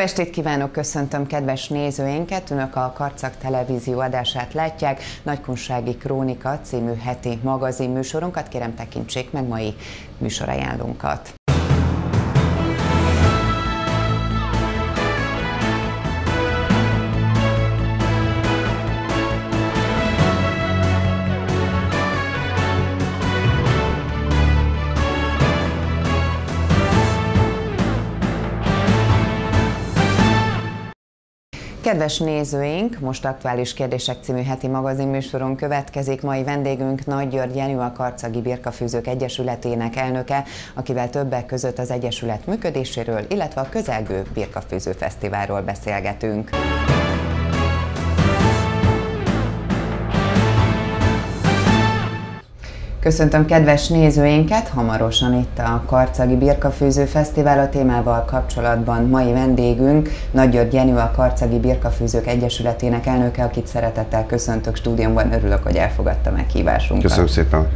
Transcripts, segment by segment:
Estét kívánok, köszöntöm kedves nézőinket! Önök a Karcag Televízió adását látják. Nagykunsági Krónika című heti magazin műsorunkat. Kérem tekintsék meg mai műsorajánlónkat. Kedves nézőink, most aktuális kérdések című heti magazinműsoron következik. Mai vendégünk Nagy György Jenő, a Karcagi Birkafűzők Egyesületének elnöke, akivel többek között az Egyesület működéséről, illetve a közelgő Birkafűző Fesztiválról beszélgetünk. Köszöntöm kedves nézőinket! Hamarosan itt a Karcagi Birkafűző Fesztivál a témával kapcsolatban mai vendégünk Nagy György Jenő, a Karcagi Birkafűzők Egyesületének elnöke, akit szeretettel köszöntök stúdiumban. Örülök, hogy elfogadta meghívásunkat. Köszönöm szépen!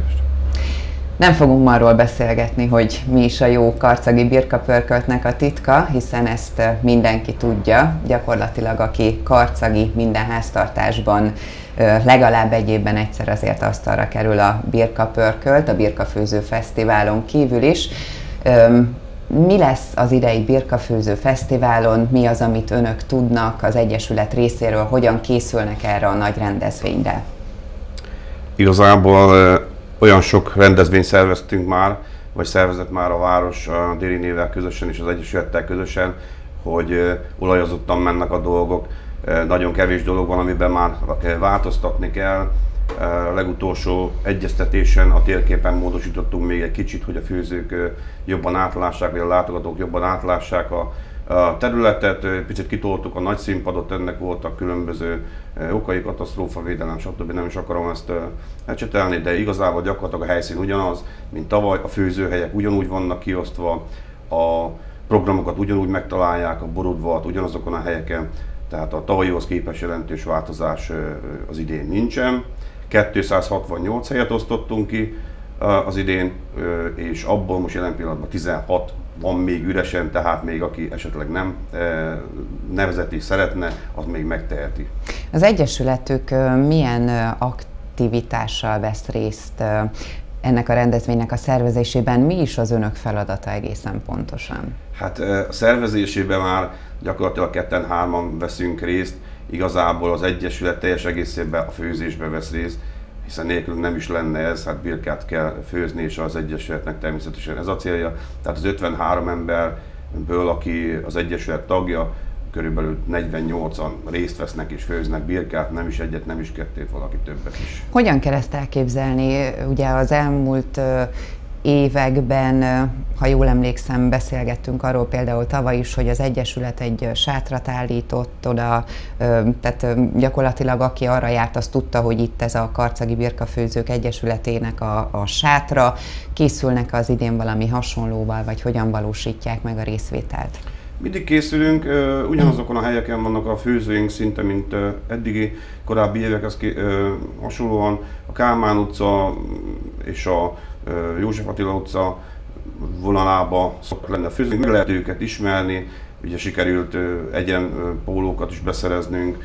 Nem fogunk arról beszélgetni, hogy mi is a jó karcagi birkapörköltnek a titka, hiszen ezt mindenki tudja. Gyakorlatilag aki karcagi minden háztartásban legalább egy évben egyszer azért asztalra kerül a birkapörkölt, a Birkafőző Fesztiválon kívül is. Mi lesz az idei Birkafőző Fesztiválon, mi az, amit önök tudnak az Egyesület részéről, hogyan készülnek erre a nagy rendezvényre? Igazából olyan sok rendezvényt szerveztünk már, vagy szervezett már a város a Déri nével közösen és az Egyesülettel közösen, hogy olajozottan mennek a dolgok. Nagyon kevés dolog van, amiben már változtatni kell. A legutolsó egyeztetésen a térképen módosítottunk még egy kicsit, hogy a főzők jobban átlássák, vagy a látogatók jobban átlássák a, területet, picit kitoltuk a nagy színpadot, ennek voltak különböző okai, katasztrófa, védelem, stb. Nem is akarom ezt ecsetelni, de igazából gyakorlatilag a helyszín ugyanaz, mint tavaly, a főzőhelyek ugyanúgy vannak kiosztva, a programokat ugyanúgy megtalálják, a borudvat ugyanazokon a helyeken, tehát a tavalyihoz képest jelentős változás az idén nincsen. 268 helyet osztottunk ki az idén, és abból most jelen pillanatban 16 van még üresen, tehát még aki esetleg nem nevezeti szeretne, az még megteheti. Az Egyesületük milyen aktivitással vesz részt ennek a rendezvénynek a szervezésében? Mi is az önök feladata egészen pontosan? Hát a szervezésében már gyakorlatilag ketten-hárman veszünk részt, igazából az Egyesület teljes egészében a főzésbe vesz részt, hiszen nélkülünk nem is lenne ez, hát birkát kell főzni, és az Egyesületnek természetesen ez a célja. Tehát az 53 emberből, aki az Egyesület tagja, körülbelül 48-an részt vesznek és főznek birkát, nem is egyet, nem is kettőt, valaki többet is. Hogyan kell ezt elképzelni? Ugye az elmúlt években, ha jól emlékszem, beszélgettünk arról például tavaly is, hogy az Egyesület egy sátrat állított oda, tehát gyakorlatilag aki arra járt, az tudta, hogy itt ez a Karcagi Birkafőzők Egyesületének a, a sátra. Készülnek az idén valami hasonlóval, vagy hogyan valósítják meg a részvételt? Mindig készülünk, ugyanazokon a helyeken vannak a főzőink szinte, mint eddigi korábbi évekhez hasonlóan. A Kálmán utca és a József Attila utca vonalába szoktak lenni a főzőink, meg lehet őket ismerni, ugye sikerült egyen pólókat is beszereznünk,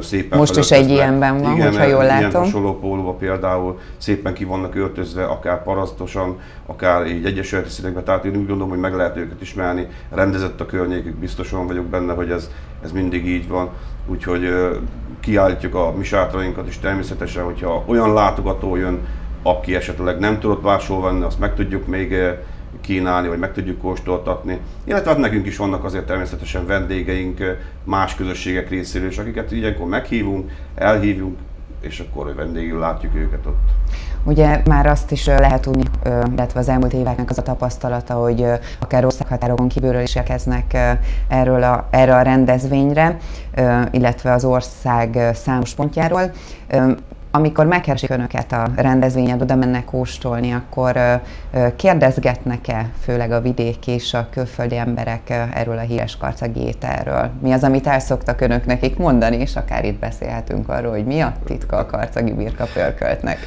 szépen Most is egy ilyenben van, igen, hogyha jól ilyen látom. hasonló pólóba például szépen ki vannak öltözve, akár parasztosan, akár így egyesületi színekben, tehát én úgy gondolom, hogy meg lehet őket ismerni, rendezett a környékük, biztosan vagyok benne, hogy ez, ez mindig így van, úgyhogy kiállítjuk a mi sátrainkat is természetesen, hogyha olyan látogató jön, aki esetleg nem tudott vásárolni, azt meg tudjuk még kínálni, vagy meg tudjuk kóstoltatni. Illetve hát nekünk is vannak azért természetesen vendégeink más közösségek részéről, és akiket ilyenkor meghívunk, elhívunk, és akkor vendégül látjuk őket ott. Ugye már azt is lehet tudni, illetve az elmúlt éveknek az a tapasztalata, hogy akár országhatárokon kívülről is érkeznek erről a, erre a rendezvényre, illetve az ország számos pontjáról. Amikor megkeresik önöket a rendezvényed, oda mennek kóstolni, akkor kérdezgetnek-e főleg a vidéki és a külföldi emberek erről a híres karcagi ételről? Mi az, amit el szoktak önök nekik mondani, és akár itt beszélhetünk arról, hogy mi a titka a karcagi birka pörköltnek?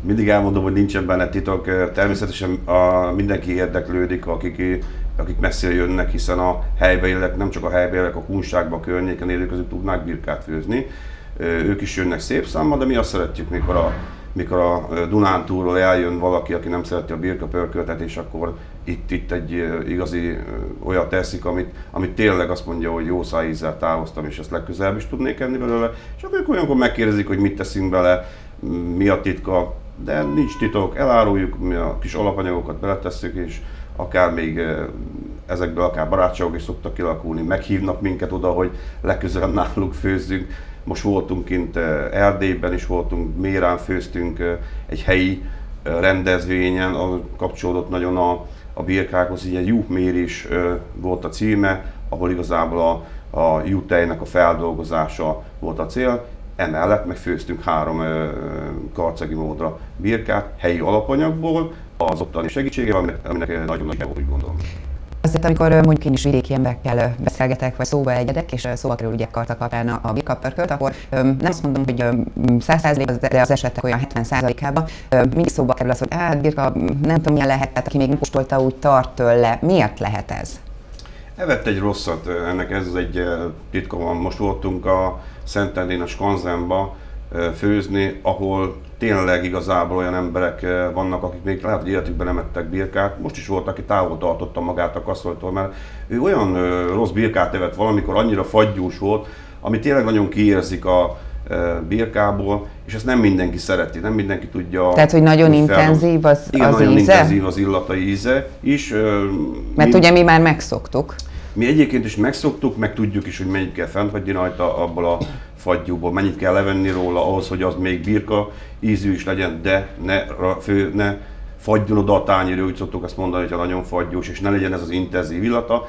Mindig elmondom, hogy nincsen benne titok. Természetesen a, mindenki érdeklődik, akik akik messzire jönnek, hiszen a helybe élek, nem csak a helybe élek, a kunságban, a környéken élők, azok tudnák birkát főzni. Ők is jönnek szép számmal, de mi azt szeretjük, mikor a, mikor a Dunántúról eljön valaki, aki nem szereti a birka pörköltet, és akkor itt, itt egy igazi olyat teszik, amit, amit tényleg azt mondja, hogy jó szájízzel távoztam, és ezt legközelebb is tudnék enni belőle. És akkor ők olyankor megkérdezik, hogy mit teszünk bele, mi a titka, de nincs titok, eláruljuk, mi a kis alapanyagokat beletesszük, és akár még ezekből akár barátságok is szoktak kialakulni, meghívnak minket oda, hogy legközelebb náluk főzzünk. Most voltunk kint Erdélyben is voltunk, Mérán főztünk egy helyi rendezvényen, a kapcsolódott nagyon a, a birkákhoz, így egy juhmérés volt a címe, ahol igazából a, a juhtejnek a feldolgozása volt a cél. Emellett megfőztünk három karcegi módra birkát helyi alapanyagból, az ottani segítségével, aminek nagyon nagy úgy gondolom. Azért, amikor mondjuk én is vidéki emberekkel beszélgetek, vagy szóba egyedek, és szóba kerül ugye karta kapján a birkapörkölt, akkor nem azt mondom, hogy 100% de az esetek olyan 70%-ában mindig szóba kerül az, hogy hát birka nem tudom milyen lehet, tehát aki még nem kóstolta, úgy tart tőle. Miért lehet ez? Evett egy rosszat, ennek ez egy titka van. Most voltunk a Szentendén a Skanzenba főzni, ahol tényleg igazából olyan emberek vannak, akik még lehet, hogy életükben nem ettek birkát. Most is volt, aki távol tartotta magát a kaszoltól, mert ő olyan rossz birkát evett valamikor, annyira fagyús volt, ami tényleg nagyon kiérzik a birkából, és ezt nem mindenki szereti, nem mindenki tudja. Tehát, hogy nagyon intenzív az, Igen, az nagyon íze? intenzív az illata íze is. Mert mi, ugye mi már megszoktuk. Mi egyébként is megszoktuk, meg tudjuk is, hogy mennyit kell fennhagyni rajta abból a fagyúból, mennyit kell levenni róla ahhoz, hogy az még birka ízű is legyen, de ne, fő, ne fagyjon oda a tányérő, úgy szoktuk azt mondani, hogyha nagyon fagyós, és ne legyen ez az intenzív illata.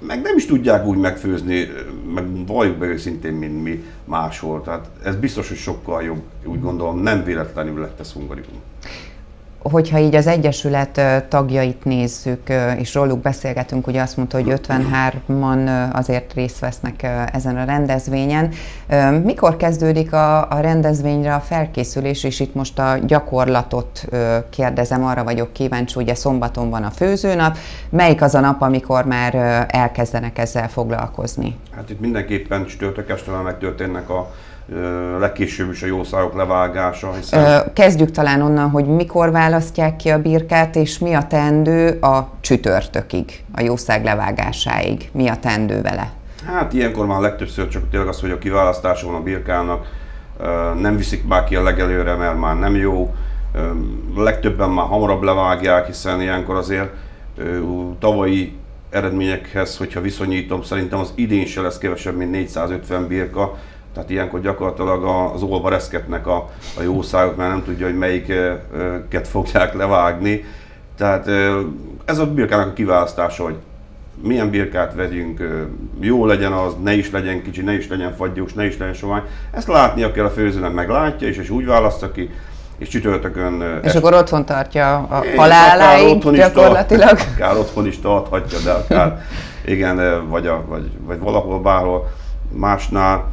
Meg nem is tudják úgy megfőzni, meg valljuk be őszintén, mint mi máshol. Tehát ez biztos, hogy sokkal jobb, úgy gondolom, nem véletlenül lett ez hungarikum hogyha így az Egyesület tagjait nézzük, és róluk beszélgetünk, ugye azt mondta, hogy 53-an azért részt vesznek ezen a rendezvényen. Mikor kezdődik a, rendezvényre a felkészülés, és itt most a gyakorlatot kérdezem, arra vagyok kíváncsi, ugye szombaton van a főzőnap, melyik az a nap, amikor már elkezdenek ezzel foglalkozni? Hát itt mindenképpen csütörtök este megtörténnek a legkésőbb is a jószágok levágása. Hiszen... Kezdjük talán onnan, hogy mikor választják ki a birkát, és mi a teendő a csütörtökig, a jószág levágásáig. Mi a teendő vele? Hát ilyenkor már legtöbbször csak tényleg az, hogy a kiválasztása van a birkának, nem viszik már ki a legelőre, mert már nem jó. Legtöbben már hamarabb levágják, hiszen ilyenkor azért tavalyi eredményekhez, hogyha viszonyítom, szerintem az idén se lesz kevesebb, mint 450 birka, tehát ilyenkor gyakorlatilag az olva reszketnek a, a jószágok, mert nem tudja, hogy melyiket fogják levágni. Tehát ez a birkának a kiválasztása, hogy milyen birkát vegyünk, jó legyen az, ne is legyen kicsi, ne is legyen fagyós, ne is legyen sovány. Ezt látnia kell a főzőnek, meglátja, és, és úgy választja ki, és csütörtökön... És est... akkor otthon tartja a haláláig gyakorlatilag? Tart, akár otthon is tarthatja, de akár igen, vagy, a, vagy, vagy valahol bárhol másnál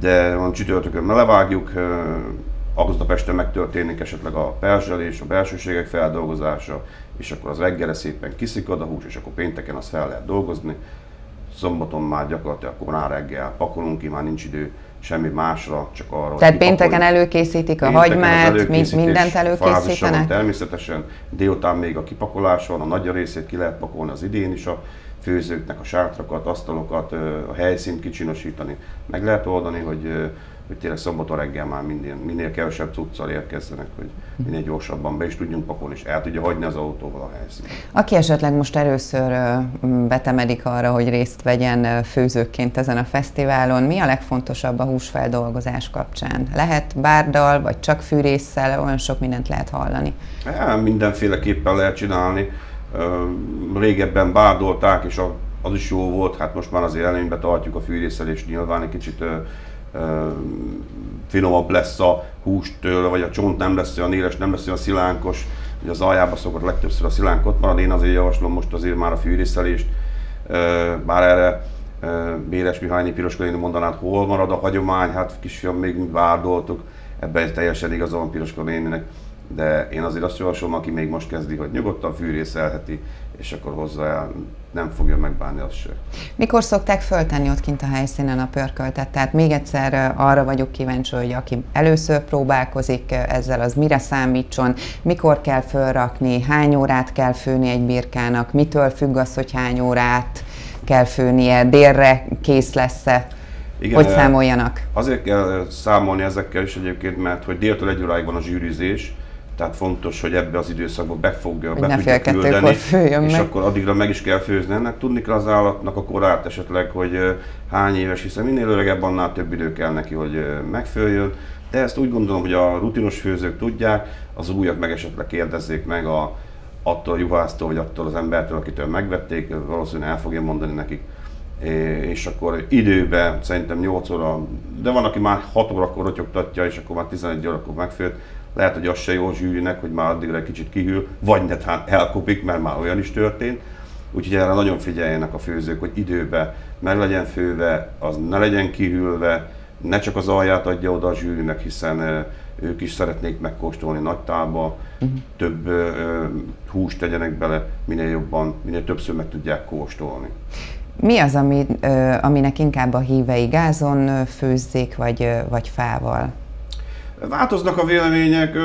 de van csütörtökön levágjuk, aznap este megtörténik esetleg a perzselés, a belsőségek feldolgozása, és akkor az reggel szépen kiszikad a hús, és akkor pénteken azt fel lehet dolgozni. Szombaton már gyakorlatilag korán reggel pakolunk ki, már nincs idő semmi másra, csak arra, Tehát pénteken előkészítik a pénteken hagymát, mindent előkészítenek? Természetesen délután még a kipakolás van, a nagy részét ki lehet pakolni az idén is a főzőknek a sátrakat, asztalokat, a helyszínt kicsinosítani. Meg lehet oldani, hogy, hogy tényleg szombaton reggel már minél, minél kevesebb cuccal érkezzenek, hogy minél gyorsabban be is tudjunk pakolni, és el tudja hagyni az autóval a helyszínt. Aki esetleg most először betemedik arra, hogy részt vegyen főzőként ezen a fesztiválon, mi a legfontosabb a húsfeldolgozás kapcsán? Lehet bárdal, vagy csak fűrészsel, olyan sok mindent lehet hallani? Ja, mindenféleképpen lehet csinálni régebben bádolták, és az is jó volt, hát most már azért előnybe tartjuk a fűrészelést, nyilván egy kicsit finomabb lesz a hústől, vagy a csont nem lesz olyan éles, nem lesz olyan szilánkos, hogy az aljába szokott legtöbbször a szilánk ott marad. Én azért javaslom most azért már a fűrészelést, bár erre Béres Mihályi Piroska mondanád, hol marad a hagyomány, hát kisfiam, még vádoltuk, ebben teljesen igaza van Piroska néninek, de én azért azt javaslom, aki még most kezdi, hogy nyugodtan fűrészelheti, és akkor hozzá el, nem fogja megbánni azt se. Mikor szokták föltenni ott kint a helyszínen a pörköltet? Tehát még egyszer arra vagyok kíváncsi, hogy aki először próbálkozik ezzel, az mire számítson, mikor kell fölrakni, hány órát kell főni egy birkának, mitől függ az, hogy hány órát kell főnie, délre kész lesz-e? Igen, hogy számoljanak? Azért kell számolni ezekkel is egyébként, mert hogy déltől egy óráig van a zsűrizés, tehát fontos, hogy ebbe az időszakban be fogja, be tudja küldeni, és meg. akkor addigra meg is kell főzni. Ennek tudni kell az állatnak a korát esetleg, hogy hány éves, hiszen minél öregebb, annál több idő kell neki, hogy megfőjön. De ezt úgy gondolom, hogy a rutinos főzők tudják, az újak meg esetleg kérdezzék meg a, attól a juhásztól, vagy attól az embertől, akitől megvették, valószínűleg el fogja mondani nekik. És akkor időben szerintem 8 óra, de van, aki már 6 órakor rotyogtatja, és akkor már 11 órakor megfőtt lehet, hogy az se jó zsűrinek, hogy már addigra egy kicsit kihűl, vagy netán elkopik, mert már olyan is történt. Úgyhogy erre nagyon figyeljenek a főzők, hogy időbe meg legyen főve, az ne legyen kihűlve, ne csak az alját adja oda a zsűrinek, hiszen ők is szeretnék megkóstolni nagy tálba, uh-huh. több uh, húst tegyenek bele, minél jobban, minél többször meg tudják kóstolni. Mi az, ami, aminek inkább a hívei gázon főzzék, vagy, vagy fával? Változnak a vélemények,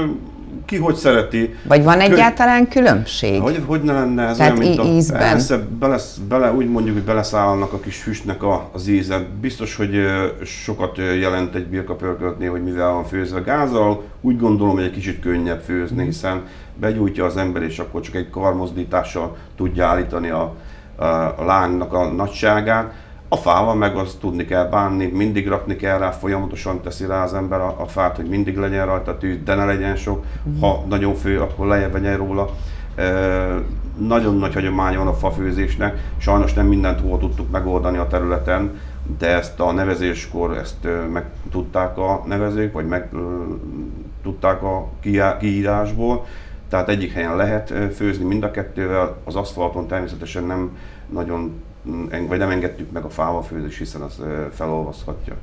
ki hogy szereti. Vagy van egyáltalán különbség? Hogy, hogy ne lenne ez Tehát olyan, mint a, ízben. Persze, bele, bele, úgy mondjuk, hogy beleszállnak a kis füstnek a, az íze. Biztos, hogy sokat jelent egy birkapörköltnél, hogy mivel van főzve. Gázzal úgy gondolom, hogy egy kicsit könnyebb főzni, hiszen begyújtja az ember, és akkor csak egy karmozdítással tudja állítani a, a, a lángnak a nagyságát a fával meg azt tudni kell bánni, mindig rakni kell rá, folyamatosan teszi rá az ember a, a fát, hogy mindig legyen rajta tűz, de ne legyen sok. Mm. Ha nagyon fő, akkor lejjebb vegyen róla. E, nagyon nagy hagyománya van a fafőzésnek, sajnos nem mindent hol tudtuk megoldani a területen, de ezt a nevezéskor ezt meg tudták a nevezők, vagy meg tudták a kiírásból. Tehát egyik helyen lehet főzni mind a kettővel, az aszfalton természetesen nem nagyon vagy nem engedtük meg a fával főzés, hiszen az felolvaszhatja.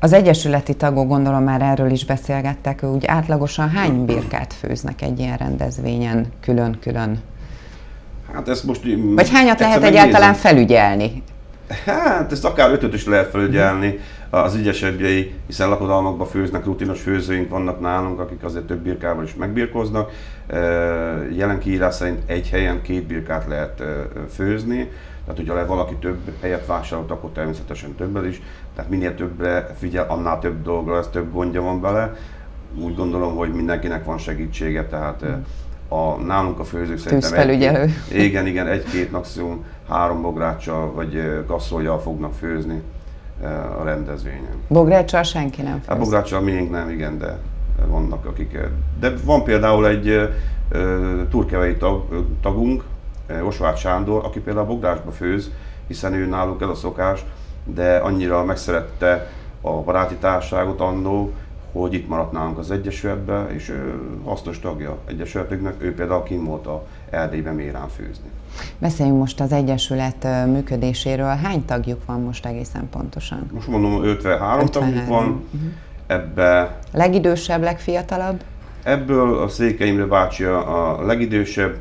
Az egyesületi tagok gondolom már erről is beszélgettek, úgy átlagosan hány birkát főznek egy ilyen rendezvényen külön-külön? Hát ezt most... Vagy hányat lehet egyáltalán nézem. felügyelni? Hát ezt akár ötöt is lehet felügyelni. Az ügyesebbjei, hiszen lakodalmakban főznek, rutinos főzőink vannak nálunk, akik azért több birkával is megbirkoznak. Jelen kiírás szerint egy helyen két birkát lehet főzni. Tehát, hogyha valaki több helyet vásárolt, akkor természetesen többel is. Tehát minél többre figyel, annál több dolgra, ez több gondja van bele. Úgy gondolom, hogy mindenkinek van segítsége, tehát a, nálunk a főzők szerintem egy, igen, igen, egy-két maximum három bográccsal vagy gasszoljal fognak főzni a rendezvényen. Bográccsal senki nem főz? A hát bográccsal miénk nem, igen, de vannak akik. De van például egy turkevei tag, tagunk, Osváth Sándor, aki például Bogdásba főz, hiszen ő náluk ez a szokás, de annyira megszerette a baráti társaságot annó, hogy itt maradt nálunk az Egyesületbe, és ő hasznos tagja Egyesületünknek, ő például kim volt a Erdélyben mérán főzni. Beszéljünk most az Egyesület működéséről. Hány tagjuk van most egészen pontosan? Most mondom, 53, 53. tagjuk van. Uh-huh. Ebbe... Legidősebb, legfiatalabb? Ebből a Székely Imre bácsi a legidősebb,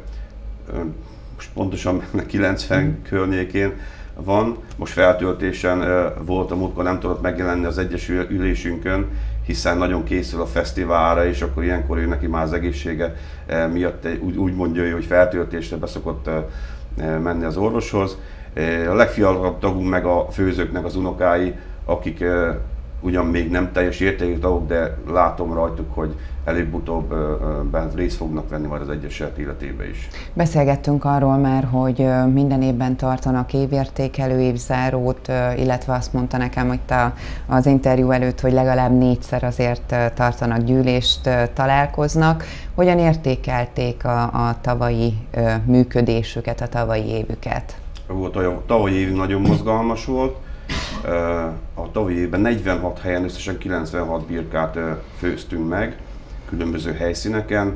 most pontosan 90 mm. környékén van. Most feltöltésen volt a múltkor, nem tudott megjelenni az egyes ülésünkön, hiszen nagyon készül a fesztiválra, és akkor ilyenkor ő neki már az egészsége miatt úgy, úgy mondja, hogy feltöltésre beszokott menni az orvoshoz. A legfiatalabb tagunk meg a főzőknek az unokái, akik ugyan még nem teljes értékű tagok, de látom rajtuk, hogy előbb-utóbb részt fognak venni majd az Egyesület életébe is. Beszélgettünk arról már, hogy minden évben tartanak évértékelő, évzárót, illetve azt mondta nekem hogy a, az interjú előtt, hogy legalább négyszer azért tartanak gyűlést, találkoznak. Hogyan értékelték a, a tavalyi működésüket, a tavalyi évüket? Volt a tavalyi év nagyon mozgalmas volt, A tavalyi évben 46 helyen összesen 96 birkát főztünk meg, különböző helyszíneken.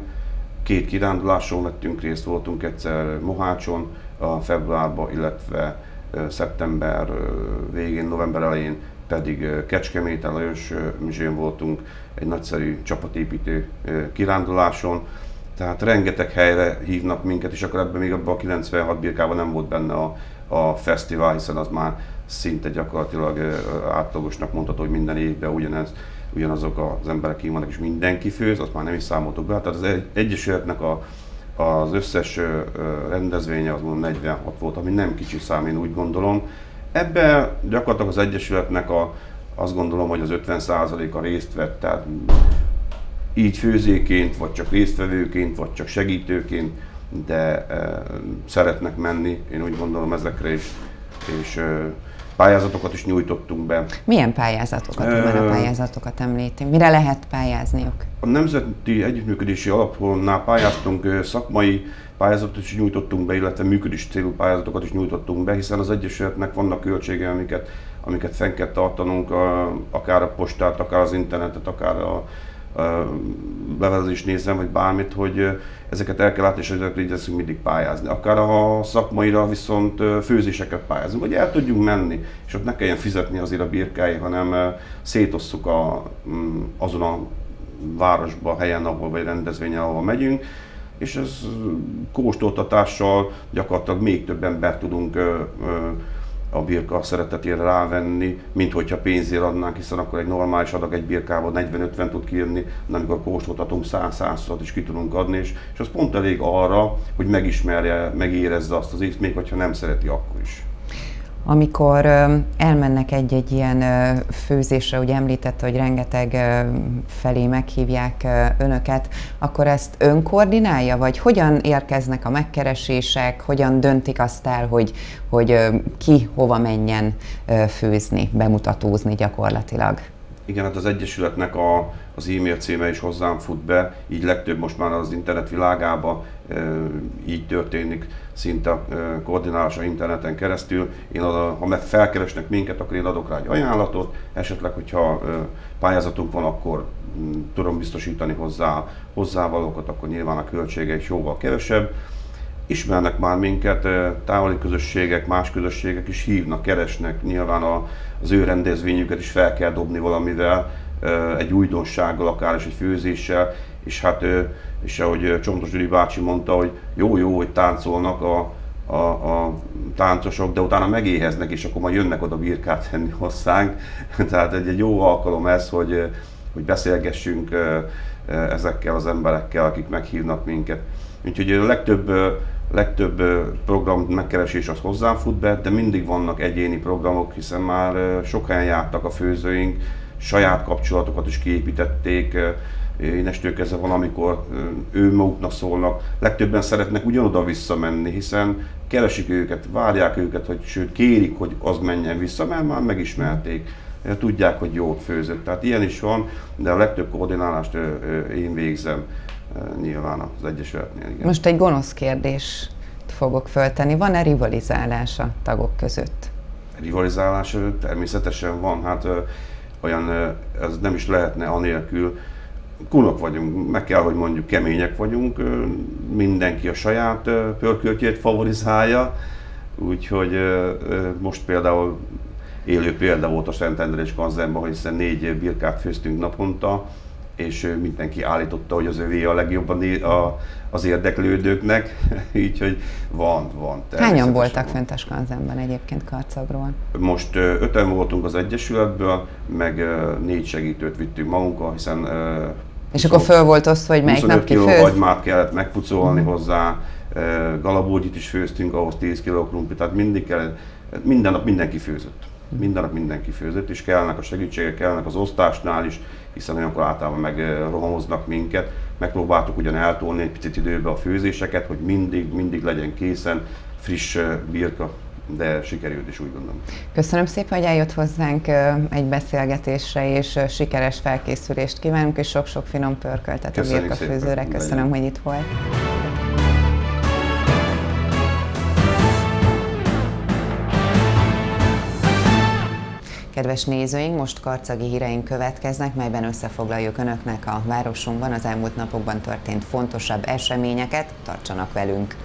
Két kiránduláson vettünk részt, voltunk egyszer Mohácson a februárban, illetve szeptember végén, november elején pedig Kecskeméten, Lajos Mizsén voltunk egy nagyszerű csapatépítő kiránduláson. Tehát rengeteg helyre hívnak minket, és akkor ebben még abban a 96 birkában nem volt benne a, a fesztivál, hiszen az már szinte gyakorlatilag átlagosnak mondható, hogy minden évben ugyanez, ugyanazok az emberek vannak, és mindenki főz, azt már nem is számoltuk be. Tehát az Egyesületnek a, az összes rendezvénye az mondom 46 volt, ami nem kicsi szám, én úgy gondolom. Ebben gyakorlatilag az Egyesületnek a, azt gondolom, hogy az 50%-a részt vett, tehát így főzéként, vagy csak résztvevőként, vagy csak segítőként, de e, szeretnek menni, én úgy gondolom ezekre is, és e, pályázatokat is nyújtottunk be. Milyen pályázatokat, e, a pályázatokat említi? Mire lehet pályázniuk? A Nemzeti Együttműködési Alapnál pályáztunk szakmai pályázatot is nyújtottunk be, illetve működés célú pályázatokat is nyújtottunk be, hiszen az Egyesületnek vannak költségei, amiket, amiket fenn kell tartanunk, akár a postát, akár az internetet, akár a, bevezetést nézem, vagy bármit, hogy ezeket el kell látni, és ezekre így mindig pályázni. Akár a szakmaira viszont főzéseket pályázunk, hogy el tudjunk menni, és ott ne kelljen fizetni azért a birkái, hanem szétosszuk a, mm, azon a városba, helyen, ahol vagy rendezvényen, ahol megyünk, és ez kóstoltatással gyakorlatilag még több embert tudunk a birka szeretetére rávenni, mint hogyha pénzért adnánk, hiszen akkor egy normális adag egy birkával 40-50 tud kijönni, de amikor kóstoltatunk 100-100 is ki tudunk adni, és, és az pont elég arra, hogy megismerje, megérezze azt az ízt, még hogyha nem szereti akkor is amikor elmennek egy-egy ilyen főzésre, ugye említette, hogy rengeteg felé meghívják önöket, akkor ezt ön koordinálja, vagy hogyan érkeznek a megkeresések, hogyan döntik azt el, hogy, hogy ki hova menjen főzni, bemutatózni gyakorlatilag? Igen, hát az Egyesületnek a, az e-mail címe is hozzám fut be, így legtöbb most már az internet világába így történik szinte koordinálása interneten keresztül. Én oda, ha felkeresnek minket, akkor én adok rá egy ajánlatot, esetleg, hogyha pályázatunk van, akkor mm, tudom biztosítani hozzá hozzávalókat, akkor nyilván a költsége is jóval kevesebb. Ismernek már minket, távoli közösségek, más közösségek is hívnak, keresnek, nyilván a, az ő rendezvényüket is fel kell dobni valamivel, egy újdonsággal, akár is egy főzéssel, és hát, és ahogy Csontos Gyuri bácsi mondta, hogy jó-jó, hogy táncolnak a, a, a táncosok, de utána megéheznek, és akkor majd jönnek oda birkát tenni hozzánk. Tehát egy, egy jó alkalom ez, hogy, hogy beszélgessünk ezekkel az emberekkel, akik meghívnak minket. Úgyhogy a legtöbb, legtöbb program megkeresés az hozzám fut be, de mindig vannak egyéni programok, hiszen már sok helyen jártak a főzőink, saját kapcsolatokat is kiépítették, énestől kezdve valamikor ő maguknak szólnak, legtöbben szeretnek ugyanoda visszamenni, hiszen keresik őket, várják őket, hogy sőt kérik, hogy az menjen vissza, mert már megismerték, tudják, hogy jót főzött. Tehát ilyen is van, de a legtöbb koordinálást én végzem nyilván az Egyesületnél. Igen. Most egy gonosz kérdés fogok föltenni. Van-e rivalizálás a tagok között? Rivalizálás természetesen van. Hát olyan, ez nem is lehetne anélkül, kunok vagyunk, meg kell, hogy mondjuk kemények vagyunk, mindenki a saját pörköltjét favorizálja, úgyhogy most például élő példa volt a Szent Endrés kanzemban, hiszen négy birkát főztünk naponta, és mindenki állította, hogy az övé a legjobb a, az érdeklődőknek, úgyhogy van, van. Hányan voltak fönt a skanzenben egyébként Karcagról? Most öten voltunk az Egyesületből, meg négy segítőt vittünk magunkkal, hiszen és akkor föl volt osztva, hogy melyik nap kiló hagymát kellett megpucolni uh-huh. hozzá, galabógyit is főztünk, ahhoz 10 kg krumpli, tehát mindig kell, minden nap mindenki főzött. Minden nap mindenki főzött, és kellnek a segítségek, kellnek az osztásnál is, hiszen olyankor általában megrohamoznak minket. Megpróbáltuk ugyan eltolni egy picit időbe a főzéseket, hogy mindig, mindig legyen készen friss birka de sikerült is úgy gondolom. Köszönöm szépen, hogy eljött hozzánk egy beszélgetésre, és sikeres felkészülést kívánunk, és sok-sok finom pörköltet a birkafőzőre. Köszönöm, hogy itt volt. Kedves nézőink, most karcagi híreink következnek, melyben összefoglaljuk Önöknek a városunkban az elmúlt napokban történt fontosabb eseményeket. Tartsanak velünk!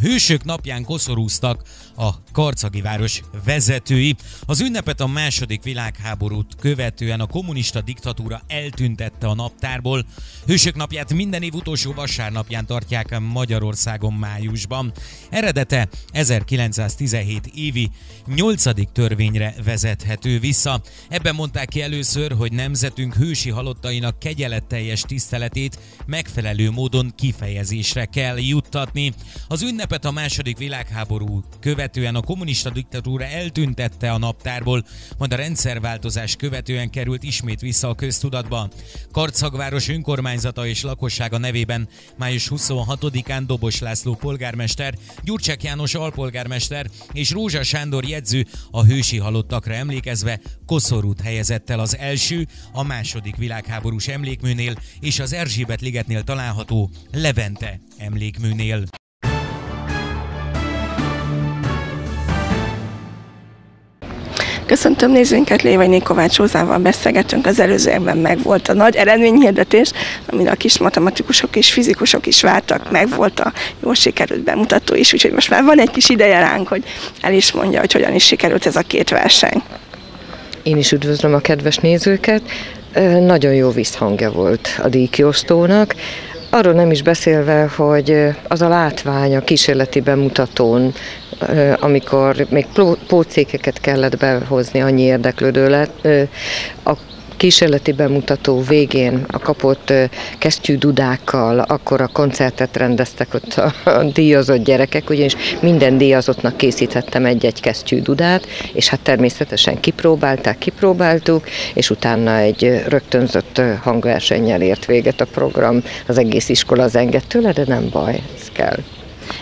Hősök napján koszorúztak a Karcagi város vezetői. Az ünnepet a második világháborút követően a kommunista diktatúra eltüntette a naptárból. Hősök napját minden év utolsó vasárnapján tartják Magyarországon májusban. Eredete 1917 évi 8. törvényre vezethető vissza. Ebben mondták ki először, hogy nemzetünk hősi halottainak kegyeletteljes tiszteletét megfelelő módon kifejezésre kell juttatni. Az ünnepet a második világháború követően a kommunista diktatúra eltüntette a naptárból, majd a rendszerváltozás követően került ismét vissza a köztudatba. Karcagváros önkormányzata és lakossága nevében május 26-án Dobos László polgármester, Gyurcsák János alpolgármester és Rózsa Sándor jegyző a hősi halottakra emlékezve koszorút helyezett el az első, a második világháborús emlékműnél és az Erzsébet ligetnél található Levente emlékműnél. Köszöntöm nézőinket, Lévai Kovács Rózával beszélgetünk. Az előző évben meg volt a nagy eredményhirdetés, amin a kis matematikusok és fizikusok is vártak, meg volt a jól sikerült bemutató is, úgyhogy most már van egy kis ideje ránk, hogy el is mondja, hogy hogyan is sikerült ez a két verseny. Én is üdvözlöm a kedves nézőket. Nagyon jó visszhangja volt a díjkiosztónak. Arról nem is beszélve, hogy az a látvány a kísérleti bemutatón, amikor még pócékeket kellett behozni, annyi érdeklődő lett, a kísérleti bemutató végén a kapott kesztyű dudákkal, akkor a koncertet rendeztek ott a, díjazott gyerekek, ugyanis minden díjazottnak készíthettem egy-egy kesztyű dudát, és hát természetesen kipróbálták, kipróbáltuk, és utána egy rögtönzött hangversennyel ért véget a program. Az egész iskola az engedett tőle, de nem baj, ez kell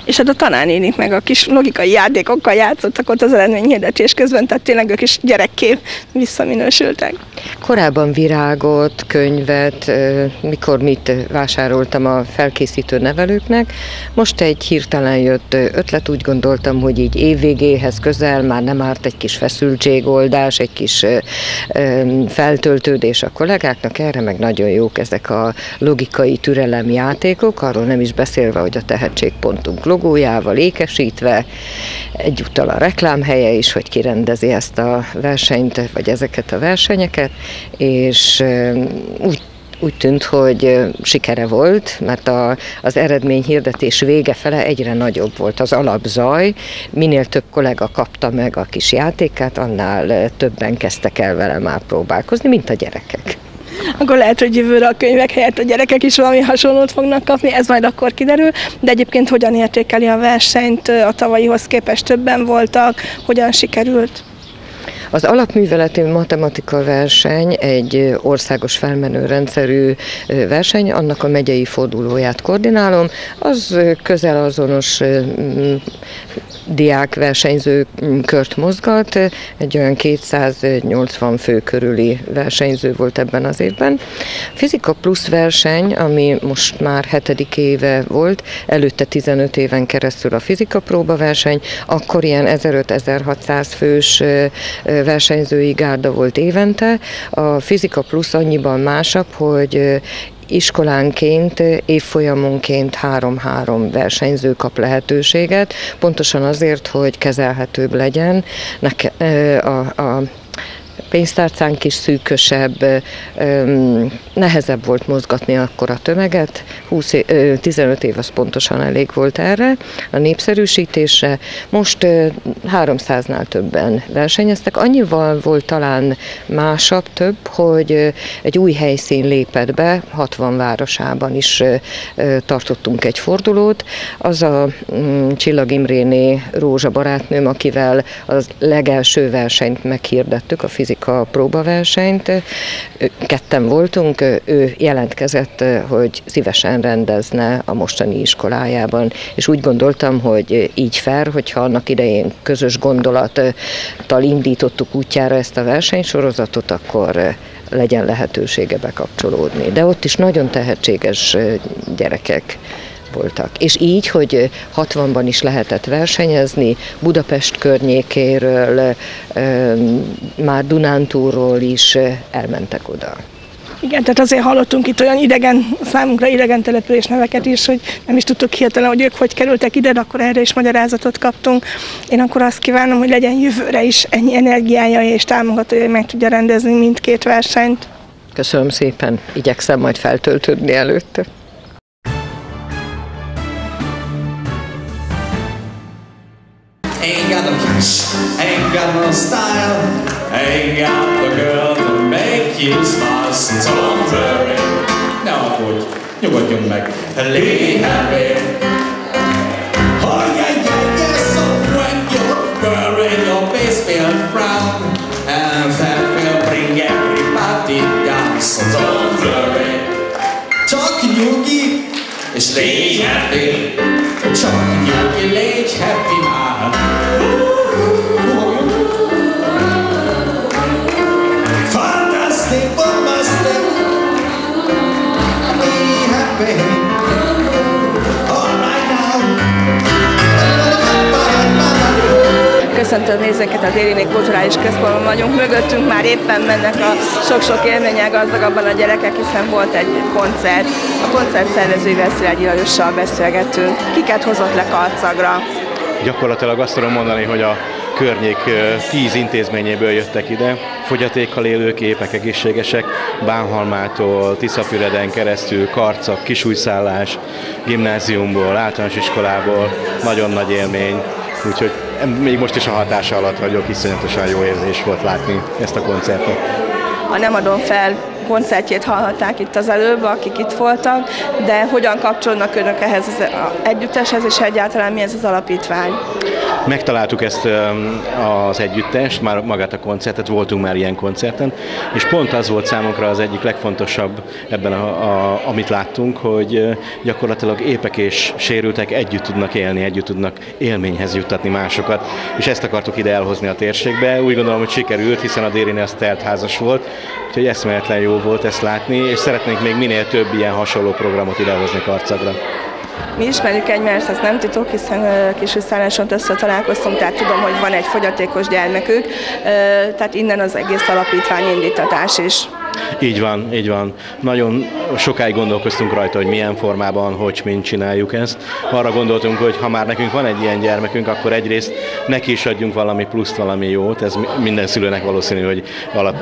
és hát a tanárnénik meg a kis logikai játékokkal játszottak ott az eredményhirdetés közben, tehát tényleg ők is gyerekké visszaminősültek. Korábban virágot, könyvet, mikor mit vásároltam a felkészítő nevelőknek, most egy hirtelen jött ötlet, úgy gondoltam, hogy így évvégéhez közel már nem árt egy kis feszültségoldás, egy kis feltöltődés a kollégáknak, erre meg nagyon jók ezek a logikai türelem játékok, arról nem is beszélve, hogy a tehetségpontunk logójával ékesítve, egyúttal a reklámhelye is, hogy kirendezi ezt a versenyt, vagy ezeket a versenyeket, és úgy úgy tűnt, hogy sikere volt, mert a, az eredmény hirdetés vége fele egyre nagyobb volt az alapzaj. Minél több kollega kapta meg a kis játékát, annál többen kezdtek el vele már próbálkozni, mint a gyerekek akkor lehet, hogy jövőre a könyvek helyett a gyerekek is valami hasonlót fognak kapni, ez majd akkor kiderül, de egyébként hogyan értékeli a versenyt, a tavalyihoz képest többen voltak, hogyan sikerült? Az alapműveleti matematika verseny egy országos felmenő rendszerű verseny, annak a megyei fordulóját koordinálom, az közel azonos diák versenyző kört mozgat, egy olyan 280 fő körüli versenyző volt ebben az évben. Fizika plusz verseny, ami most már hetedik éve volt, előtte 15 éven keresztül a fizika próba verseny, akkor ilyen 1500-1600 fős versenyzői gárda volt évente. A fizika plusz annyiban másabb, hogy iskolánként, évfolyamonként három-három versenyző kap lehetőséget, pontosan azért, hogy kezelhetőbb legyen. A, a pénztárcánk is szűkösebb, nehezebb volt mozgatni akkor a tömeget, 20, 15 év az pontosan elég volt erre, a népszerűsítésre. Most 300-nál többen versenyeztek, annyival volt talán másabb több, hogy egy új helyszín lépett be, 60 városában is tartottunk egy fordulót. Az a mm, Csillag Imréné Rózsa barátnőm, akivel az legelső versenyt meghirdettük, a a próbaversenyt. Ketten voltunk, ő jelentkezett, hogy szívesen rendezne a mostani iskolájában, és úgy gondoltam, hogy így fel, hogyha annak idején közös gondolattal indítottuk útjára ezt a versenysorozatot, akkor legyen lehetősége bekapcsolódni. De ott is nagyon tehetséges gyerekek ápoltak. És így, hogy 60-ban is lehetett versenyezni, Budapest környékéről, már Dunántúról is elmentek oda. Igen, tehát azért hallottunk itt olyan idegen, számunkra idegen település neveket is, hogy nem is tudtuk hirtelen, hogy ők hogy kerültek ide, de akkor erre is magyarázatot kaptunk. Én akkor azt kívánom, hogy legyen jövőre is ennyi energiája és támogatója, hogy meg tudja rendezni mindkét versenyt. Köszönöm szépen, igyekszem majd feltöltődni előtte. Ain't got the cash, ain't got no style, ain't got the girl to make you smile, so don't worry. Ne aggódj, nyugodjon meg, lay happy. Oh yeah, yeah, yeah, so when you're wearing your face feel proud, and that will bring everybody down, so don't worry. Csak nyugi, és légy happy, csak nyugi, légy happy már. Köszöntöm nézőket a Délinék Kulturális Központban vagyunk. Mögöttünk már éppen mennek a sok-sok élménnyel gazdagabban a gyerekek, hiszen volt egy koncert. A koncert szervezőivel Szilágyi Lajossal beszélgettünk. Kiket hozott le karcagra? Gyakorlatilag azt tudom mondani, hogy a környék tíz intézményéből jöttek ide, fogyatékkal élő képek, egészségesek, Bánhalmától, Tiszafüreden keresztül, Karcak, Kisújszállás, gimnáziumból, általános iskolából, nagyon nagy élmény, úgyhogy még most is a hatása alatt vagyok, iszonyatosan jó érzés volt látni ezt a koncertet. Ha nem adom fel koncertjét hallhatták itt az előbb, akik itt voltak, de hogyan kapcsolnak önök ehhez az együtteshez, és egyáltalán mi ez az alapítvány? Megtaláltuk ezt az együttest, már magát a koncertet, voltunk már ilyen koncerten, és pont az volt számunkra az egyik legfontosabb ebben, a, a, amit láttunk, hogy gyakorlatilag épek és sérültek együtt tudnak élni, együtt tudnak élményhez juttatni másokat, és ezt akartuk ide elhozni a térségbe. Úgy gondolom, hogy sikerült, hiszen a Dérini az telt volt, úgyhogy eszméletlen jó volt ezt látni, és szeretnénk még minél több ilyen hasonló programot idehozni Karcagra. Mi ismerjük egymást, ez nem titok, hiszen kis szálláson össze találkoztunk, tehát tudom, hogy van egy fogyatékos gyermekük, tehát innen az egész alapítvány indítatás is. Így van, így van. Nagyon sokáig gondolkoztunk rajta, hogy milyen formában, hogy mint csináljuk ezt. Arra gondoltunk, hogy ha már nekünk van egy ilyen gyermekünk, akkor egyrészt neki is adjunk valami pluszt, valami jót. Ez minden szülőnek valószínű, hogy alap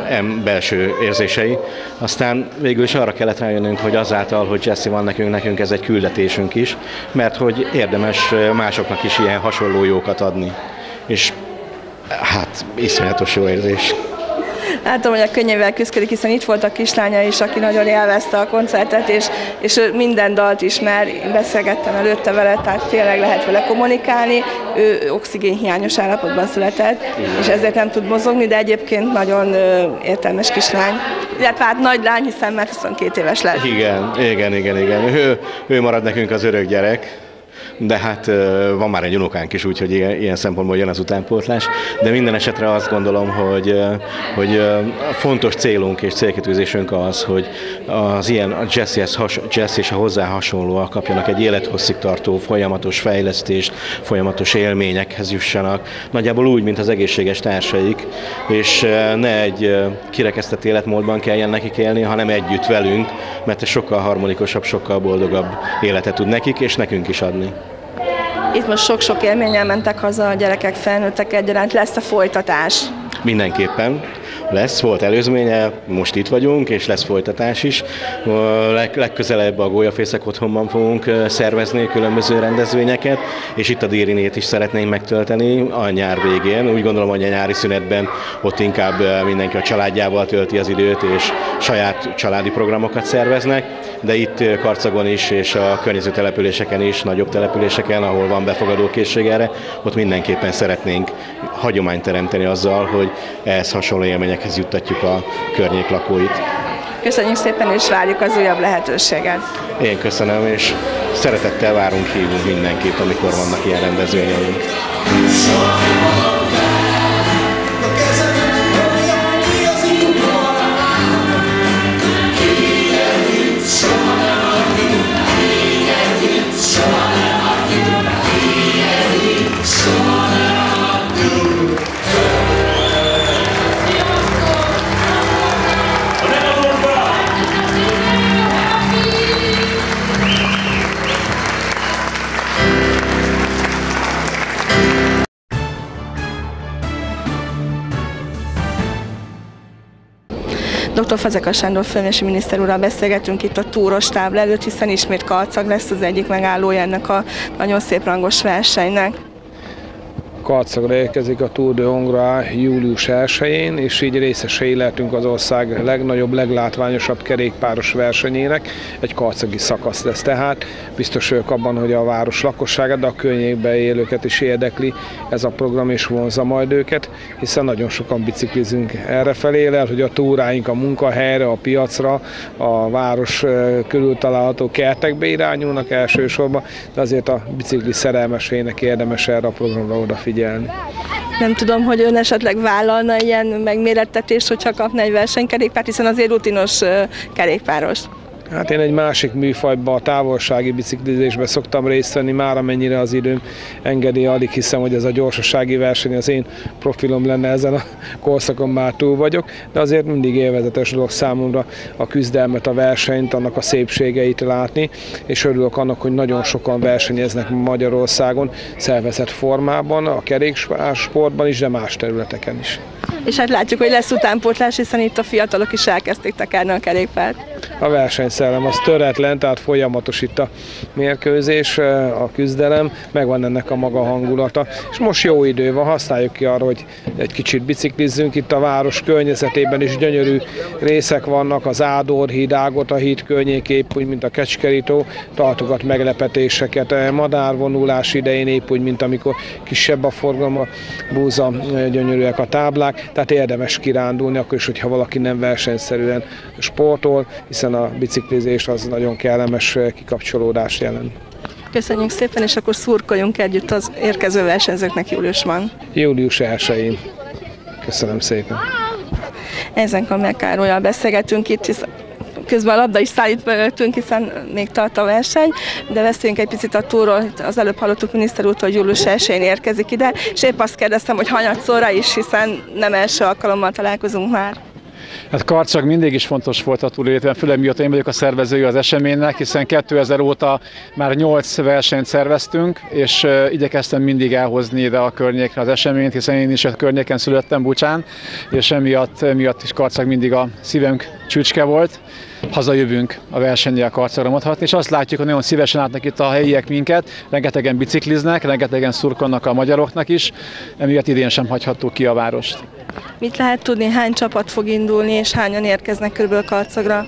belső érzései. Aztán végül is arra kellett rájönnünk, hogy azáltal, hogy Jesse van nekünk, nekünk ez egy küldetésünk is, mert hogy érdemes másoknak is ilyen hasonló jókat adni. És hát iszonyatos jó érzés. Látom, hogy a könnyével küzdik, hiszen itt volt a kislánya is, aki nagyon élvezte a koncertet, és, és minden dalt ismer, én beszélgettem előtte vele, tehát tényleg lehet vele kommunikálni. Ő oxigénhiányos állapotban született, és ezért nem tud mozogni, de egyébként nagyon értelmes kislány. Illetve hát nagy lány, hiszen már 22 éves lett. Igen, igen, igen, igen. Ő, ő marad nekünk az örök gyerek de hát van már egy unokánk is, úgyhogy ilyen, szempontból jön az utánpótlás. De minden esetre azt gondolom, hogy, hogy fontos célunk és célkitűzésünk az, hogy az ilyen a jazz, jazz és a hozzá hasonlóak kapjanak egy élethosszig tartó folyamatos fejlesztést, folyamatos élményekhez jussanak, nagyjából úgy, mint az egészséges társaik, és ne egy kirekesztett életmódban kelljen nekik élni, hanem együtt velünk, mert sokkal harmonikusabb, sokkal boldogabb életet tud nekik, és nekünk is adni. Itt most sok-sok élménnyel mentek haza a gyerekek, felnőttek egyaránt. Lesz a folytatás? Mindenképpen lesz, volt előzménye, most itt vagyunk, és lesz folytatás is. Leg, legközelebb a Gólyafészek otthonban fogunk szervezni különböző rendezvényeket, és itt a Dérinét is szeretnénk megtölteni a nyár végén. Úgy gondolom, hogy a nyári szünetben ott inkább mindenki a családjával tölti az időt, és saját családi programokat szerveznek, de itt Karcagon is, és a környező településeken is, nagyobb településeken, ahol van befogadó készség erre, ott mindenképpen szeretnénk hagyományt teremteni azzal, hogy ehhez hasonló élményekhez juttatjuk a környék lakóit. Köszönjük szépen, és várjuk az újabb lehetőséget. Én köszönöm, és szeretettel várunk, hívunk mindenkit, amikor vannak ilyen rendezvényeink. Dr. Fazekas Sándor főmesi miniszter úrral beszélgetünk itt a túros tábla előtt, hiszen ismét Karcag lesz az egyik megállója ennek a nagyon szép rangos versenynek. Karcagra érkezik a Tour de Hongra július 1-én, és így részesei lehetünk az ország legnagyobb, leglátványosabb kerékpáros versenyének. Egy karcagi szakasz lesz tehát. Biztos vagyok abban, hogy a város lakosságát, de a környékben élőket is érdekli ez a program, és vonza majd őket, hiszen nagyon sokan biciklizünk errefelé, lehet, hogy a túráink a munkahelyre, a piacra, a város körül található kertekbe irányulnak elsősorban, de azért a bicikli szerelmesének érdemes erre a programra odafigyelni figyelni. Nem tudom, hogy ön esetleg vállalna ilyen megmérettetést, hogyha kapna egy versenykerékpárt, hiszen azért rutinos kerékpáros. Hát én egy másik műfajban, a távolsági biciklizésben szoktam részt venni, már amennyire az időm engedi, alig hiszem, hogy ez a gyorsasági verseny az én profilom lenne ezen a korszakon már túl vagyok, de azért mindig élvezetes dolog számomra a küzdelmet, a versenyt, annak a szépségeit látni, és örülök annak, hogy nagyon sokan versenyeznek Magyarországon szervezett formában, a keréksportban is, de más területeken is. És hát látjuk, hogy lesz utánpótlás, hiszen itt a fiatalok is elkezdték tekerni a kerékpárt. A versenyszellem az töretlen, tehát folyamatos itt a mérkőzés, a küzdelem, megvan ennek a maga hangulata. És most jó idő van, használjuk ki arra, hogy egy kicsit biciklizzünk itt a város környezetében is. Gyönyörű részek vannak, az Ádor híd, Ágota híd környékép, úgy, mint a Kecskerító, tartogat meglepetéseket, madárvonulás idején épp úgy, mint amikor kisebb a forgalom, a búza, gyönyörűek a táblák, tehát érdemes kirándulni, akkor is, hogyha valaki nem versenyszerűen sportol, hiszen a biciklizés az nagyon kellemes kikapcsolódást jelent. Köszönjük szépen, és akkor szurkoljunk együtt az érkező versenyzőknek júliusban. Július 1-én. Köszönöm szépen. Ezen a Károlyal beszélgetünk itt, hisz közben a labda is szállít mögöttünk, hiszen még tart a verseny, de beszéljünk egy picit a túról. Az előbb hallottuk miniszter úr, hogy július 1 érkezik ide, és épp azt kérdeztem, hogy hanyatszóra is, hiszen nem első alkalommal találkozunk már. Hát Karcag mindig is fontos volt a túléletben, főleg miatt én vagyok a szervezője az eseménynek, hiszen 2000 óta már 8 versenyt szerveztünk, és igyekeztem mindig elhozni ide a környékre az eseményt, hiszen én is a környéken születtem Bucsán, és emiatt, emiatt is Karcag mindig a szívünk csücske volt hazajövünk a versennyel karcagra mondhatni, és azt látjuk, hogy nagyon szívesen látnak itt a helyiek minket, rengetegen bicikliznek, rengetegen szurkolnak a magyaroknak is, emiatt idén sem hagyhattuk ki a várost. Mit lehet tudni, hány csapat fog indulni, és hányan érkeznek körülbelül Karcagra?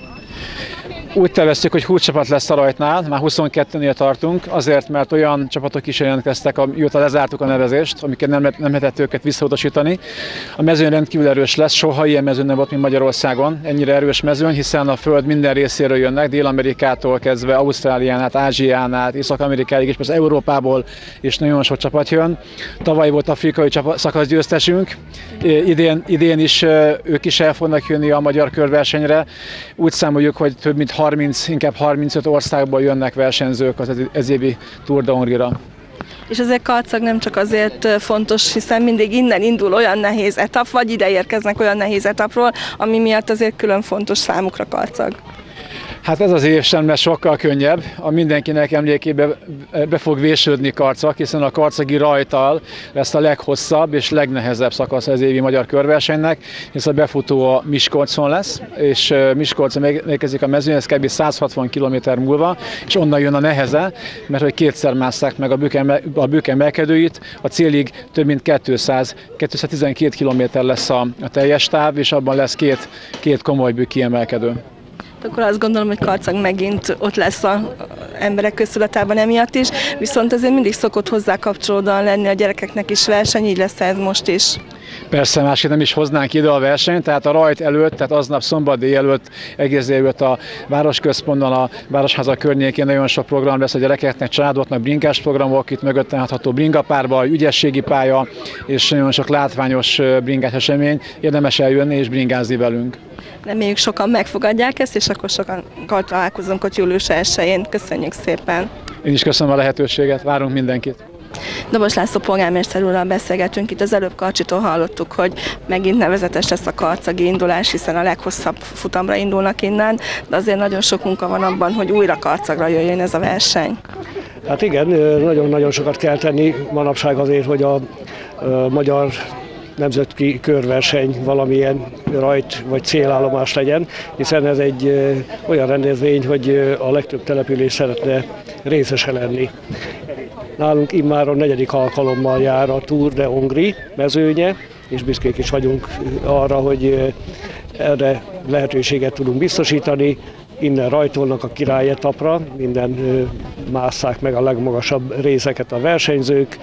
Úgy terveztük, hogy 20 csapat lesz a rajtnál, már 22-nél tartunk, azért, mert olyan csapatok is jelentkeztek, mióta lezártuk a nevezést, amiket nem, nem lehetett őket visszautasítani. A mezőn rendkívül erős lesz, soha ilyen mezőn nem volt, mint Magyarországon, ennyire erős mezőn, hiszen a föld minden részéről jönnek, Dél-Amerikától kezdve, Ausztrálián át, Ázsián át, Észak-Amerikáig, és persze Európából is nagyon sok csapat jön. Tavaly volt afrikai szakaszgyőztesünk, idén, idén is ők is el fognak jönni a magyar körversenyre. Úgy számoljuk, hogy több mint 30, inkább 35 országból jönnek versenyzők az ezévi Tour de Hongrie-ra. És ezek karcag nem csak azért fontos, hiszen mindig innen indul olyan nehéz etap, vagy ide érkeznek olyan nehéz etapról, ami miatt azért külön fontos számukra karcag. Hát ez az év sem lesz sokkal könnyebb. A mindenkinek emlékébe be fog vésődni Karcag, hiszen a karcagi rajtal lesz a leghosszabb és legnehezebb szakasz az évi magyar körversenynek, hisz a befutó a Miskolcon lesz, és Miskolcon megérkezik a mezőn, ez kb. 160 km múlva, és onnan jön a neheze, mert hogy kétszer másszák meg a bők emelkedőit, a célig több mint 200, 212 km lesz a, a teljes táv, és abban lesz két, két komoly bők kiemelkedő akkor azt gondolom, hogy Karcag megint ott lesz az emberek köztudatában emiatt is, viszont azért mindig szokott hozzá kapcsolódóan lenni a gyerekeknek is verseny, így lesz ez most is. Persze, másképp nem is hoznánk ide a versenyt, tehát a rajt előtt, tehát aznap szombat előtt, egész előtt a Városközpontban, a Városháza környékén nagyon sok program lesz a gyerekeknek, családoknak, bringás programok, itt mögötten látható bringapárba, ügyességi pálya, és nagyon sok látványos bringás esemény. Érdemes eljönni és bringázni velünk. Reméljük sokan megfogadják ezt, és akkor sokan találkozunk ott július 1 Köszönjük szépen! Én is köszönöm a lehetőséget, várunk mindenkit! Dobos László polgármester úrral beszélgetünk, itt az előbb Karcsitól hallottuk, hogy megint nevezetes lesz a karcagi indulás, hiszen a leghosszabb futamra indulnak innen, de azért nagyon sok munka van abban, hogy újra karcagra jöjjön ez a verseny. Hát igen, nagyon-nagyon sokat kell tenni manapság azért, hogy a, magyar nemzetközi körverseny valamilyen rajt vagy célállomás legyen, hiszen ez egy olyan rendezvény, hogy a legtöbb település szeretne részese lenni. Nálunk immár a negyedik alkalommal jár a Tour de Hongri mezőnye, és büszkék is vagyunk arra, hogy erre lehetőséget tudunk biztosítani. Innen rajtolnak a királyetapra, minden másszák meg a legmagasabb részeket a versenyzők.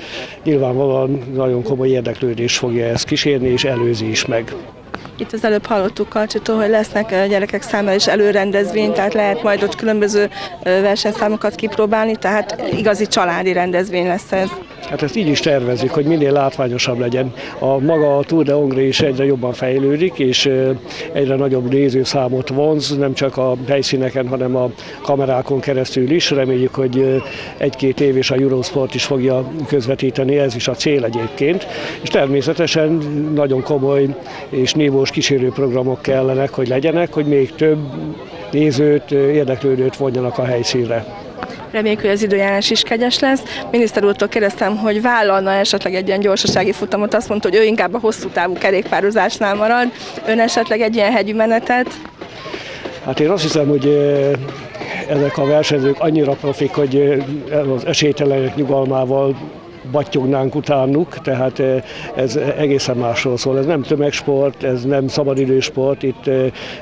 Nyilvánvalóan nagyon komoly érdeklődés fogja ezt kísérni, és előzi is meg. Itt az előbb hallottuk Kalcsitól, hogy lesznek a gyerekek számára is előrendezvény, tehát lehet majd ott különböző versenyszámokat kipróbálni, tehát igazi családi rendezvény lesz ez. Hát ezt így is tervezik, hogy minél látványosabb legyen. A maga a Tour de Hongrie is egyre jobban fejlődik, és egyre nagyobb nézőszámot vonz, nem csak a helyszíneken, hanem a kamerákon keresztül is. Reméljük, hogy egy-két év és a Eurosport is fogja közvetíteni, ez is a cél egyébként. És természetesen nagyon komoly és nívós kísérőprogramok kellenek, hogy legyenek, hogy még több nézőt, érdeklődőt vonjanak a helyszínre. Reméljük, hogy az időjárás is kegyes lesz. Miniszter úrtól kérdeztem, hogy vállalna esetleg egy ilyen gyorsasági futamot, azt mondta, hogy ő inkább a hosszú távú kerékpározásnál marad. Ön esetleg egy ilyen hegyű menetet? Hát én azt hiszem, hogy ezek a versenyzők annyira profik, hogy az esélytelenek nyugalmával battyognánk utánuk, tehát ez egészen másról szól. Ez nem tömegsport, ez nem szabadidősport, itt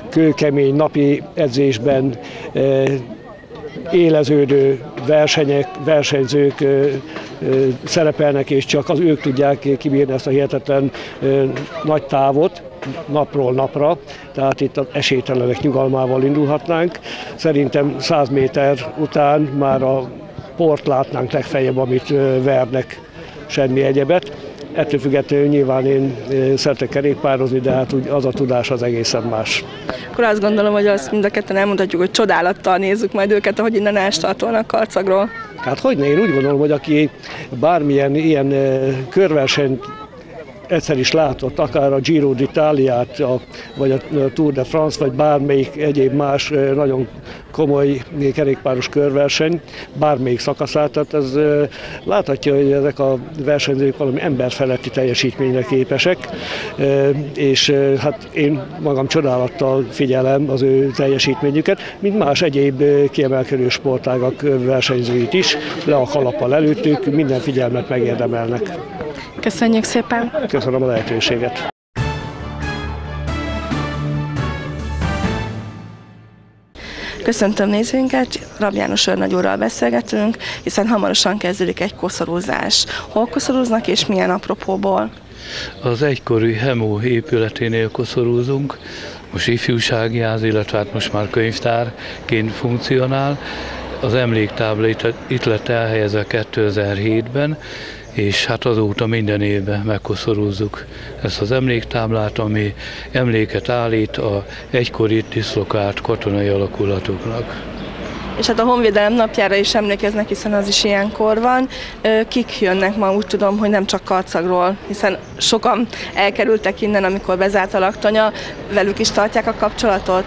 kőkemény napi edzésben éleződő versenyek, versenyzők szerepelnek, és csak az ők tudják kibírni ezt a hihetetlen nagy távot napról napra, tehát itt az esélytelenek nyugalmával indulhatnánk. Szerintem 100 méter után már a port látnánk legfeljebb, amit vernek, semmi egyebet. Ettől függetlenül nyilván én szeretek kerékpározni, de hát úgy az a tudás az egészen más. Akkor azt gondolom, hogy azt mind a ketten elmondhatjuk, hogy csodálattal nézzük majd őket, ahogy innen elstartolnak karcagról. Hát hogy én úgy gondolom, hogy aki bármilyen ilyen körversenyt egyszer is látott, akár a Giro d'Italiát, vagy a Tour de France, vagy bármelyik egyéb más nagyon komoly kerékpáros körverseny, bármelyik szakaszát, tehát ez láthatja, hogy ezek a versenyzők valami emberfeletti teljesítményre képesek, és hát én magam csodálattal figyelem az ő teljesítményüket, mint más egyéb kiemelkedő sportágak versenyzőit is, le a kalappal előttük, minden figyelmet megérdemelnek. Köszönjük szépen! Köszönöm a lehetőséget! Köszöntöm nézőinket, Rab János őrnagyúrral beszélgetünk, hiszen hamarosan kezdődik egy koszorúzás. Hol koszorúznak és milyen apropóból? Az egykori Hemó épületénél koszorúzunk, most ifjúsági ház, illetve hát most már könyvtárként funkcionál. Az emléktábla itt, itt lett elhelyezve 2007-ben, és hát azóta minden évben megkoszorúzzuk ezt az emléktáblát, ami emléket állít a egykori diszlokált katonai alakulatoknak. És hát a Honvédelem napjára is emlékeznek, hiszen az is ilyenkor van. Kik jönnek ma? Úgy tudom, hogy nem csak Karcagról, hiszen sokan elkerültek innen, amikor bezárt a laktanya. Velük is tartják a kapcsolatot?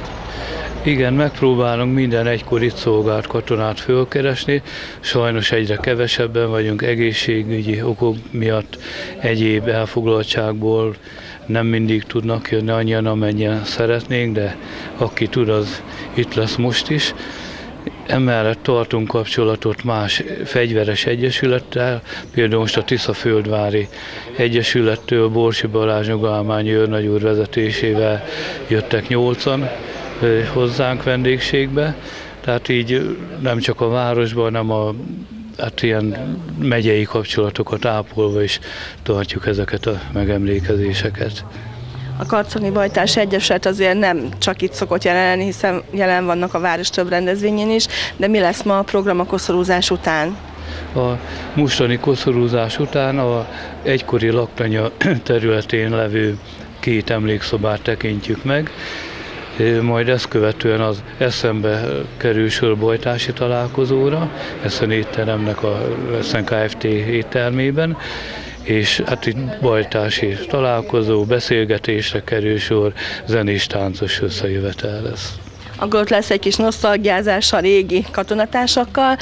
Igen, megpróbálunk minden egykor itt szolgált katonát fölkeresni, sajnos egyre kevesebben vagyunk egészségügyi okok miatt, egyéb elfoglaltságból nem mindig tudnak jönni annyian, amennyien szeretnénk, de aki tud, az itt lesz most is. Emellett tartunk kapcsolatot más fegyveres egyesülettel, például most a Tisza Földvári Egyesülettől Borsi Balázs Nyugalmány őrnagy úr vezetésével jöttek nyolcan, hozzánk vendégségbe, tehát így nem csak a városban, hanem a hát ilyen megyei kapcsolatokat ápolva is tartjuk ezeket a megemlékezéseket. A Karcagi Bajtás Egyesület azért nem csak itt szokott jelenni, hiszen jelen vannak a város több rendezvényén is, de mi lesz ma a program a koszorúzás után? A mostani koszorúzás után a egykori laktanya területén levő két emlékszobát tekintjük meg, majd ezt követően az eszembe kerül sor találkozóra, Eszen étteremnek a Eszen Kft. éttermében, és hát itt bajtási találkozó, beszélgetésre kerül sor, zenés táncos összejövetel lesz. akkor ott lesz egy kis nosztalgiázás a régi katonatársakkal.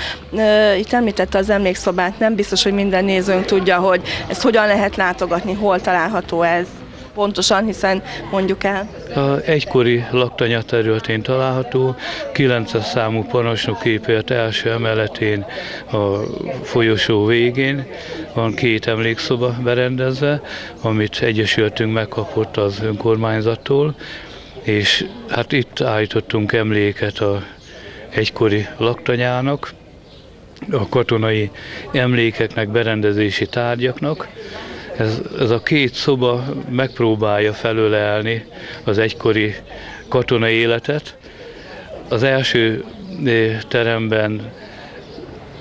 Itt említette az emlékszobát, nem biztos, hogy minden nézőnk tudja, hogy ezt hogyan lehet látogatni, hol található ez pontosan, hiszen mondjuk el. A egykori laktanya területén található, 900 számú parancsnok épület első emeletén a folyosó végén van két emlékszoba berendezve, amit Egyesületünk megkapott az önkormányzattól, és hát itt állítottunk emléket a egykori laktanyának, a katonai emlékeknek, berendezési tárgyaknak, ez, ez a két szoba megpróbálja felölelni az egykori katonai életet. Az első eh, teremben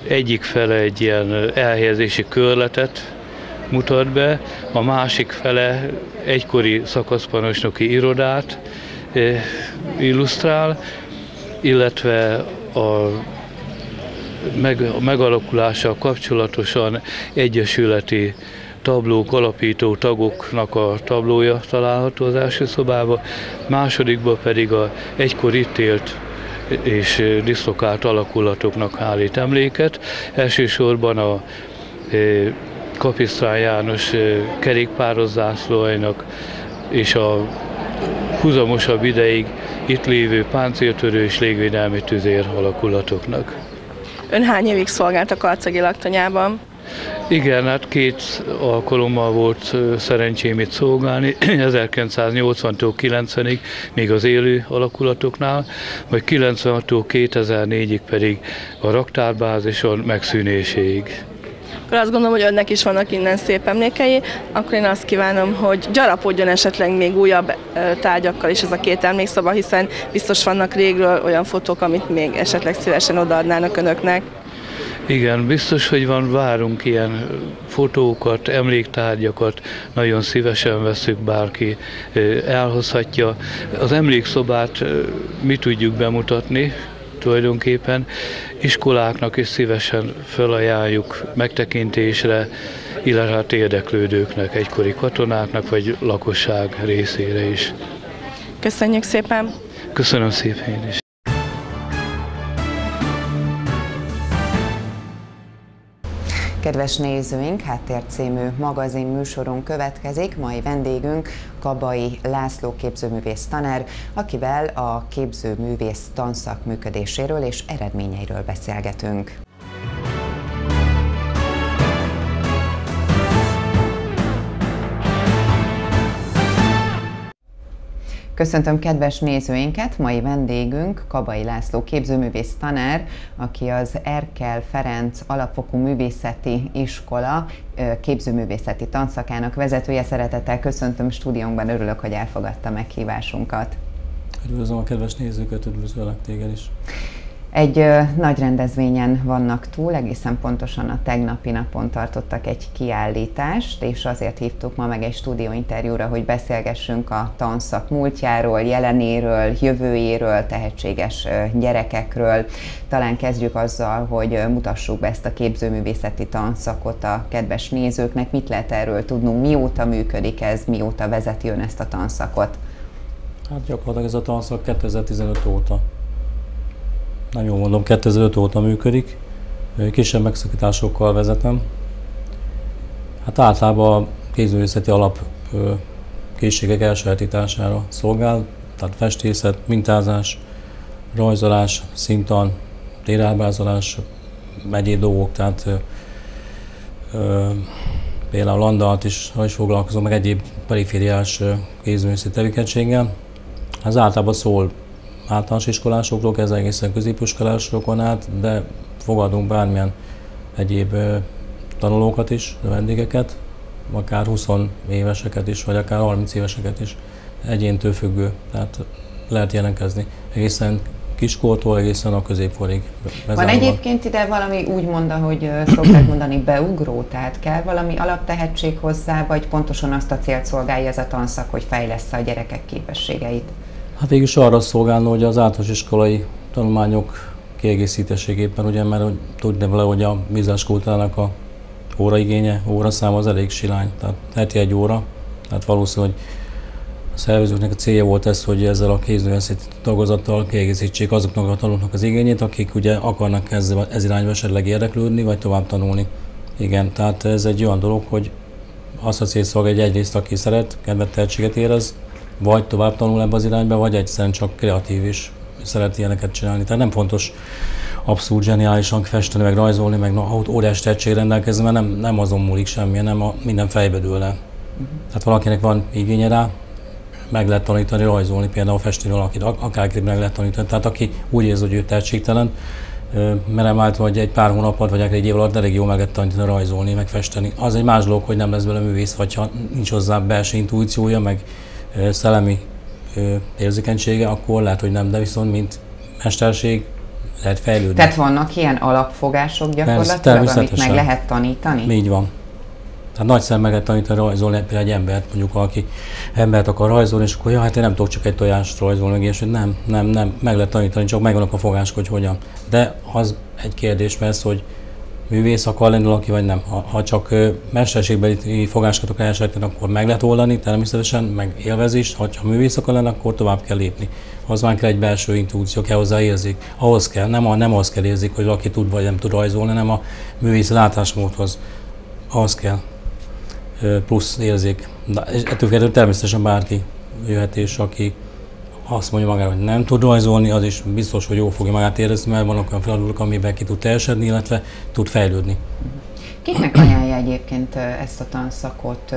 egyik fele egy ilyen elhelyezési körletet mutat be, a másik fele egykori szakaszpanosnoki irodát eh, illusztrál, illetve a meg, megalakulással kapcsolatosan egyesületi tablók, alapító tagoknak a tablója található az első szobában, másodikban pedig a egykor itt élt és diszlokált alakulatoknak állít emléket. Elsősorban a e, Kapisztrán János e, kerékpározzászlóinak és a húzamosabb ideig itt lévő páncéltörő és légvédelmi tüzér alakulatoknak. Ön hány évig szolgált a karcagi laktanyában? Igen, hát két alkalommal volt szerencsém itt szolgálni, 1980-tól 90-ig, még az élő alakulatoknál, vagy 96-tól 2004-ig pedig a raktárbázison megszűnéséig. Akkor azt gondolom, hogy önnek is vannak innen szép emlékei, akkor én azt kívánom, hogy gyarapodjon esetleg még újabb tárgyakkal is ez a két emlékszoba, hiszen biztos vannak régről olyan fotók, amit még esetleg szívesen odaadnának önöknek. Igen, biztos, hogy van, várunk ilyen fotókat, emléktárgyakat, nagyon szívesen veszük, bárki elhozhatja. Az emlékszobát mi tudjuk bemutatni, tulajdonképpen iskoláknak is szívesen felajánljuk megtekintésre, illetve hát érdeklődőknek, egykori katonáknak vagy lakosság részére is. Köszönjük szépen! Köszönöm szépen én is! Kedves nézőink, Háttér című magazin műsorunk következik. Mai vendégünk Kabai László képzőművész tanár, akivel a képzőművész tanszak működéséről és eredményeiről beszélgetünk. Köszöntöm kedves nézőinket, mai vendégünk Kabai László képzőművész tanár, aki az Erkel Ferenc Alapfokú Művészeti Iskola képzőművészeti tanszakának vezetője. Szeretettel köszöntöm stúdiónkban, örülök, hogy elfogadta meghívásunkat. Üdvözlöm a kedves nézőket, üdvözlök téged is. Egy ö, nagy rendezvényen vannak túl, egészen pontosan a tegnapi napon tartottak egy kiállítást, és azért hívtuk ma meg egy stúdióinterjúra, hogy beszélgessünk a tanszak múltjáról, jelenéről, jövőjéről, tehetséges ö, gyerekekről. Talán kezdjük azzal, hogy ö, mutassuk be ezt a képzőművészeti tanszakot a kedves nézőknek. Mit lehet erről tudnunk, mióta működik ez, mióta vezeti ön ezt a tanszakot? Hát gyakorlatilag ez a tanszak 2015 óta nem jól mondom, 2005 óta működik, kisebb megszakításokkal vezetem. Hát általában a kézművészeti alap készségek elsajátítására szolgál, tehát festészet, mintázás, rajzolás, szintan, térábrázolás, megyé dolgok, tehát például landalt is, ha is foglalkozom, meg egyéb perifériás kézművészeti tevékenységgel. Ez általában szól általános iskolásokról kezdve egészen középiskolásokon át, de fogadunk bármilyen egyéb tanulókat is, vendégeket, akár 20 éveseket is, vagy akár 30 éveseket is, egyéntől függő, tehát lehet jelentkezni egészen kiskortól egészen a középkorig. Van egyébként ide valami úgy mondta, hogy szokták mondani beugró, tehát kell valami alaptehetség hozzá, vagy pontosan azt a célt szolgálja ez a tanszak, hogy fejlesz a gyerekek képességeit? Hát végül is arra szolgálna, hogy az általános iskolai tanulmányok kiegészítéségéppen, ugye, mert hogy tudni vele, hogy a kultának a óraigénye, óraszám az elég silány, tehát heti egy óra, tehát valószínű, hogy A szervezőknek a célja volt ez, hogy ezzel a kézművészeti tagozattal kiegészítsék azoknak a tanulóknak az igényét, akik ugye akarnak ezzel, ez irányba esetleg érdeklődni, vagy tovább tanulni. Igen, tehát ez egy olyan dolog, hogy azt a célszolgálja, hogy egyrészt aki szeret, kedvet, tehetséget érez, vagy tovább tanul ebbe az irányba, vagy egyszerűen csak kreatív is szeret ilyeneket csinálni. Tehát nem fontos abszolút zseniálisan festeni, meg rajzolni, meg na, óriás tehetség rendelkezni, mert nem, nem azon múlik semmi, nem a, minden fejbe dől le. Tehát valakinek van igénye rá, meg lehet tanítani rajzolni, például festeni valakit, akárkit meg lehet tanítani. Tehát aki úgy érzi, hogy ő tehetségtelen, merem állt, vagy egy pár hónap alatt, vagy akár egy év alatt elég jól meg lehet tanítani rajzolni, meg festeni. Az egy más dolog, hogy nem lesz belőle művész, vagy ha nincs hozzá belső intuíciója, meg szellemi érzékenysége, akkor lehet, hogy nem, de viszont mint mesterség lehet fejlődni. Tehát vannak ilyen alapfogások gyakorlatilag, amit meg lehet tanítani? Így van. Tehát nagy szem meg lehet tanítani rajzolni például egy embert, mondjuk aki embert akar rajzolni, és akkor ja, hát én nem tudok csak egy tojást rajzolni, és hogy nem, nem, nem, meg lehet tanítani, csak megvannak a fogások, hogy hogyan. De az egy kérdés lesz, hogy művész akar lenni valaki, vagy nem. Ha, ha csak mesterségbeli fogásokat elsajátítani, akkor meg lehet oldani természetesen, meg élvezés. Ha, ha művész akar lenni, akkor tovább kell lépni. Az már kell egy belső intuíció, kell hozzá érzik. Ahhoz kell, nem, a, nem ahhoz kell érzik, hogy valaki tud vagy nem tud rajzolni, hanem a művész látásmódhoz. Ahhoz kell plusz érzék. De ettől természetesen bárki jöhet, és aki azt mondja magára, hogy nem tud rajzolni, az is biztos, hogy jól fogja magát érezni, mert vannak olyan feladatok, amiben ki tud teljesedni, illetve tud fejlődni. Kiknek ajánlja egyébként ezt a tanszakot?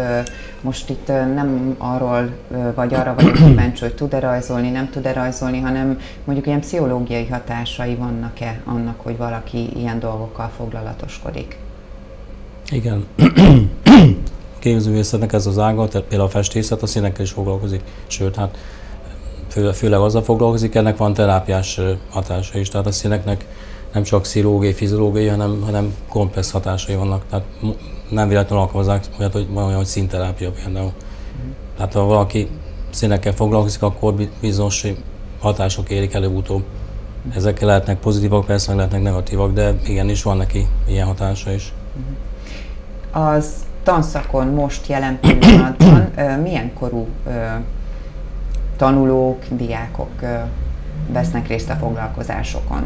Most itt nem arról vagy arra vagyok kíváncsi, hogy tud-e rajzolni, nem tud-e rajzolni, hanem mondjuk ilyen pszichológiai hatásai vannak-e annak, hogy valaki ilyen dolgokkal foglalatoskodik? Igen. képzőművészetnek ez az ága, tehát például a festészet a színekkel is foglalkozik, sőt, hát főleg azzal foglalkozik, ennek van terápiás hatása is, tehát a színeknek nem csak pszichológiai, fiziológiai, hanem, hanem komplex hatásai vannak. Tehát nem véletlenül alkalmazzák olyat, hogy olyan, hogy színterápia például. Tehát ha valaki színekkel foglalkozik, akkor bizonyos hatások érik előbb-utóbb. Ezek lehetnek pozitívak, persze meg lehetnek negatívak, de igenis van neki ilyen hatása is. Az tanszakon most jelen pillanatban milyen korú tanulók, diákok vesznek részt a foglalkozásokon?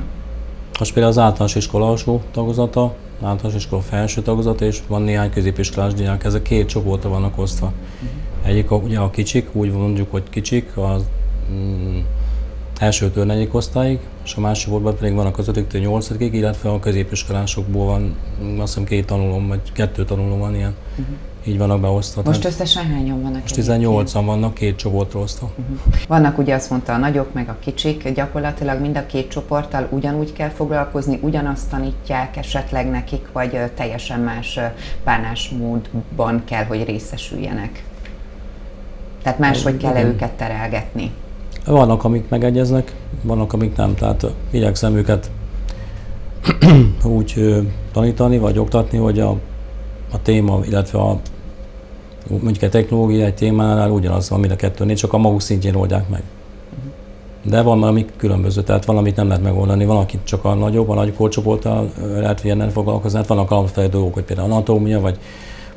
Most például az általános iskola alsó tagozata, általános iskola felső tagozata, és van néhány középiskolás diák, ezek két csoportra vannak osztva. Uh-huh. Egyik a, ugye a kicsik, úgy mondjuk, hogy kicsik, az mm, elsőtől negyedik osztályig, és a másik csoportban pedig vannak az 5 8 illetve a középiskolásokból van, azt hiszem két tanulom, vagy kettő tanulom van ilyen. Uh-huh így vannak beosztva. Most összesen hányan vannak? Most 18-an vannak, két csoportra osztva. Uh-huh. Vannak ugye azt mondta a nagyok, meg a kicsik, gyakorlatilag mind a két csoporttal ugyanúgy kell foglalkozni, ugyanazt tanítják esetleg nekik, vagy teljesen más bánásmódban kell, hogy részesüljenek. Tehát máshogy kell -e őket terelgetni? Vannak, amik megegyeznek, vannak, amik nem. Tehát igyekszem őket úgy tanítani, vagy oktatni, hogy a, a téma, illetve a mondjuk egy technológia egy témánál ugyanaz van, mint a kettőnél, csak a maguk szintjén oldják meg. De van valami különböző, tehát valamit nem lehet megoldani, van, akit csak a nagyobb, a nagy korcsoporttal lehet ilyennel foglalkozni, hát vannak alapvető dolgok, hogy például anatómia, vagy